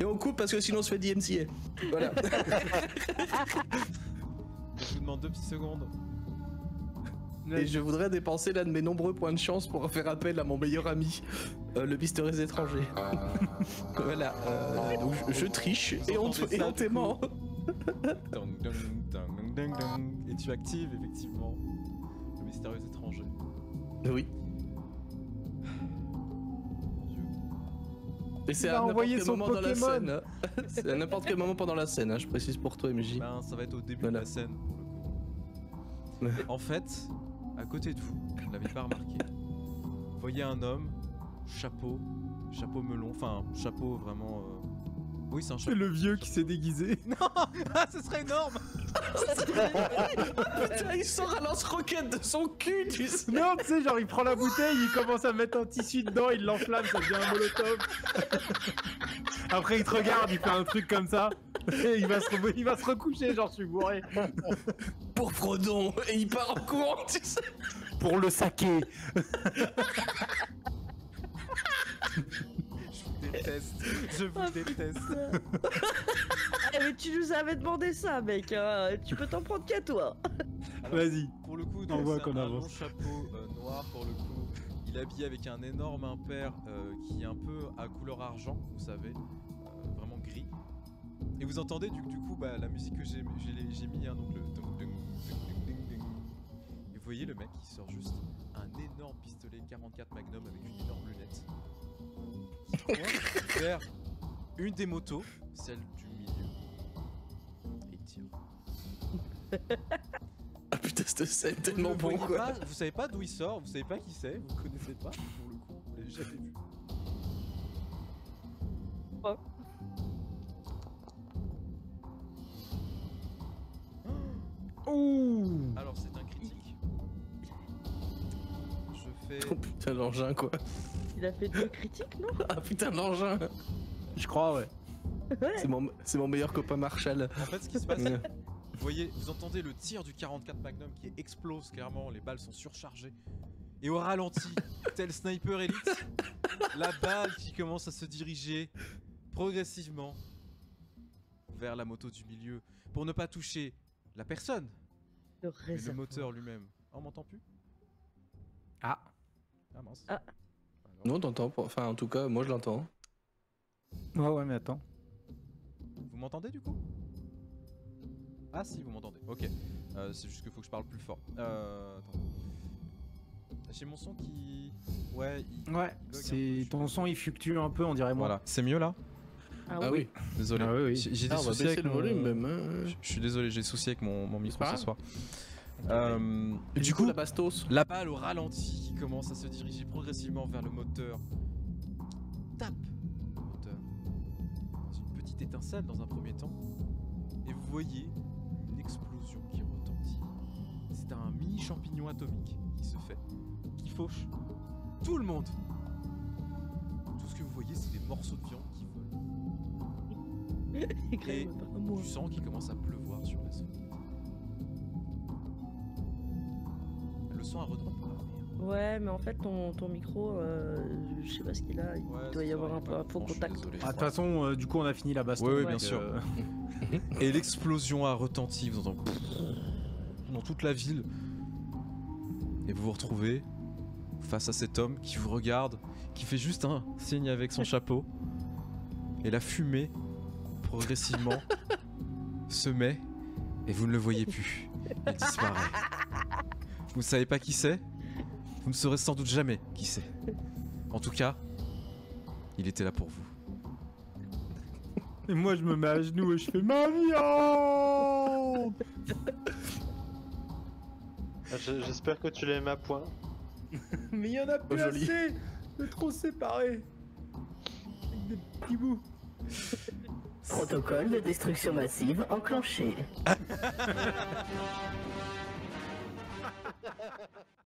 Et on coupe parce que sinon on se fait DMCA. Voilà. Je vous demande deux petites secondes. Et je voudrais dépenser l'un de mes nombreux points de chance pour faire appel à mon meilleur ami, euh, le mystérieux étranger. voilà. euh, donc je, je triche et on, et on t'aimant. Et tu actives effectivement le mystérieux étranger. Oui. Et c'est à n'importe quel moment dans la scène. hein. c'est à n'importe quel moment pendant la scène, hein, je précise pour toi, MJ. Ben, ça va être au début Voilà. de la scène pour le coup. en fait, à côté de vous, vous ne l'avez pas remarqué, voyez un homme, chapeau, chapeau melon, enfin chapeau vraiment. euh, Oui, c'est un chapeau. le vieux qui s'est déguisé. Ah, ce serait énorme Putain, il sort à lance-roquette de son cul, tu sais. Non, tu sais, genre il prend la bouteille, il commence à mettre un tissu dedans, il l'enflamme, ça devient un molotov. Après il te regarde, il fait un truc comme ça, il va se, re- il va se recoucher, genre je suis bourré. Pour Frodon, et il part en courant, tu sais. Pour le saké. Je vous déteste, je vous Ah, déteste. Eh, mais tu nous avais demandé ça, mec. hein. Tu peux t'en prendre qu'à toi. Vas-y. Pour le coup, On qu'on un avance. long chapeau euh, noir pour le coup. Il est habillé avec un énorme impair euh, qui est un peu à couleur argent, vous savez. Et vous entendez du, du coup bah, la musique que j'ai mis, hein, donc le ding, ding, ding, ding, ding. Et vous voyez le mec qui sort juste un énorme pistolet 44 Magnum avec une énorme lunette. Qui pointe vers une des motos, celle du milieu. Et il tire. Ah putain, cette scène tellement bon, quoi. pas- vous savez pas d'où il sort, vous savez pas qui c'est, vous connaissez pas pour le coup, vous l'avez jamais vu. Ouh Alors c'est un critique. Je fais. Oh putain, l'engin, quoi. Il a fait deux critiques, non Ah putain, l'engin. Je crois, ouais. C'est mon, meilleur copain Marshall. En fait, ce qui se passe, vous voyez, vous entendez le tir du 44 Magnum qui explose clairement, les balles sont surchargées. Et au ralenti, tel sniper élite, la balle qui commence à se diriger progressivement vers la moto du milieu pour ne pas toucher la personne, Le mais le réservoir. moteur lui-même. Oh, on m'entend plus? Ah. Ah mince. Ah. Alors, Non, t'entends pas. Enfin, en tout cas, moi je l'entends. Ouais, ouais, mais attends. Vous m'entendez du coup? Ah si, vous m'entendez. Ok. Euh, c'est juste qu'il faut que je parle plus fort. Euh, attends. J'ai mon son qui. Ouais, il- Ouais, un peu, c'est ton son il fluctue un peu, on dirait moi. Voilà, c'est mieux là? Ah, Ah oui. Désolé. Ah oui, oui. J'ai des Ah, va soucis avec le mon- volume même. hein. Je suis désolé, j'ai des soucis avec mon, mon micro ce soir. Euh, du coup, la bastos. la balle au ralenti qui commence à se diriger progressivement vers le moteur. Tape le moteur. Dans une petite étincelle dans un premier temps. Et vous voyez une explosion qui retentit. C'est un mini champignon atomique qui se fait, qui fauche tout le monde. Tout ce que vous voyez, c'est des morceaux de viande. Et du sang qui commence à pleuvoir sur la zone. Le sang a redrop pour la revenir. Ouais, mais en fait, ton, ton micro, euh, je sais pas ce qu'il a. Il Ouais, doit y avoir vrai, un peu ouais, un faux contact. Ah, de toute façon, euh, du coup, on a fini la baston. Oui, donc, bien sûr. euh, Et l'explosion a retenti, vous entendez dans toute la ville. Et vous vous retrouvez face à cet homme qui vous regarde, qui fait juste un signe avec son chapeau. Et la fumée, progressivement, se met et vous ne le voyez plus. Il disparaît. Vous ne savez pas qui c'est? Vous ne saurez sans doute jamais qui c'est. En tout cas, il était là pour vous. Et moi, je me mets à genoux et je fais ma viande Ah, je- J'espère que tu l'aimes à point. Mais il y en a plus joli. assez de trop séparés. Avec des petits bouts. Protocole de destruction massive enclenché.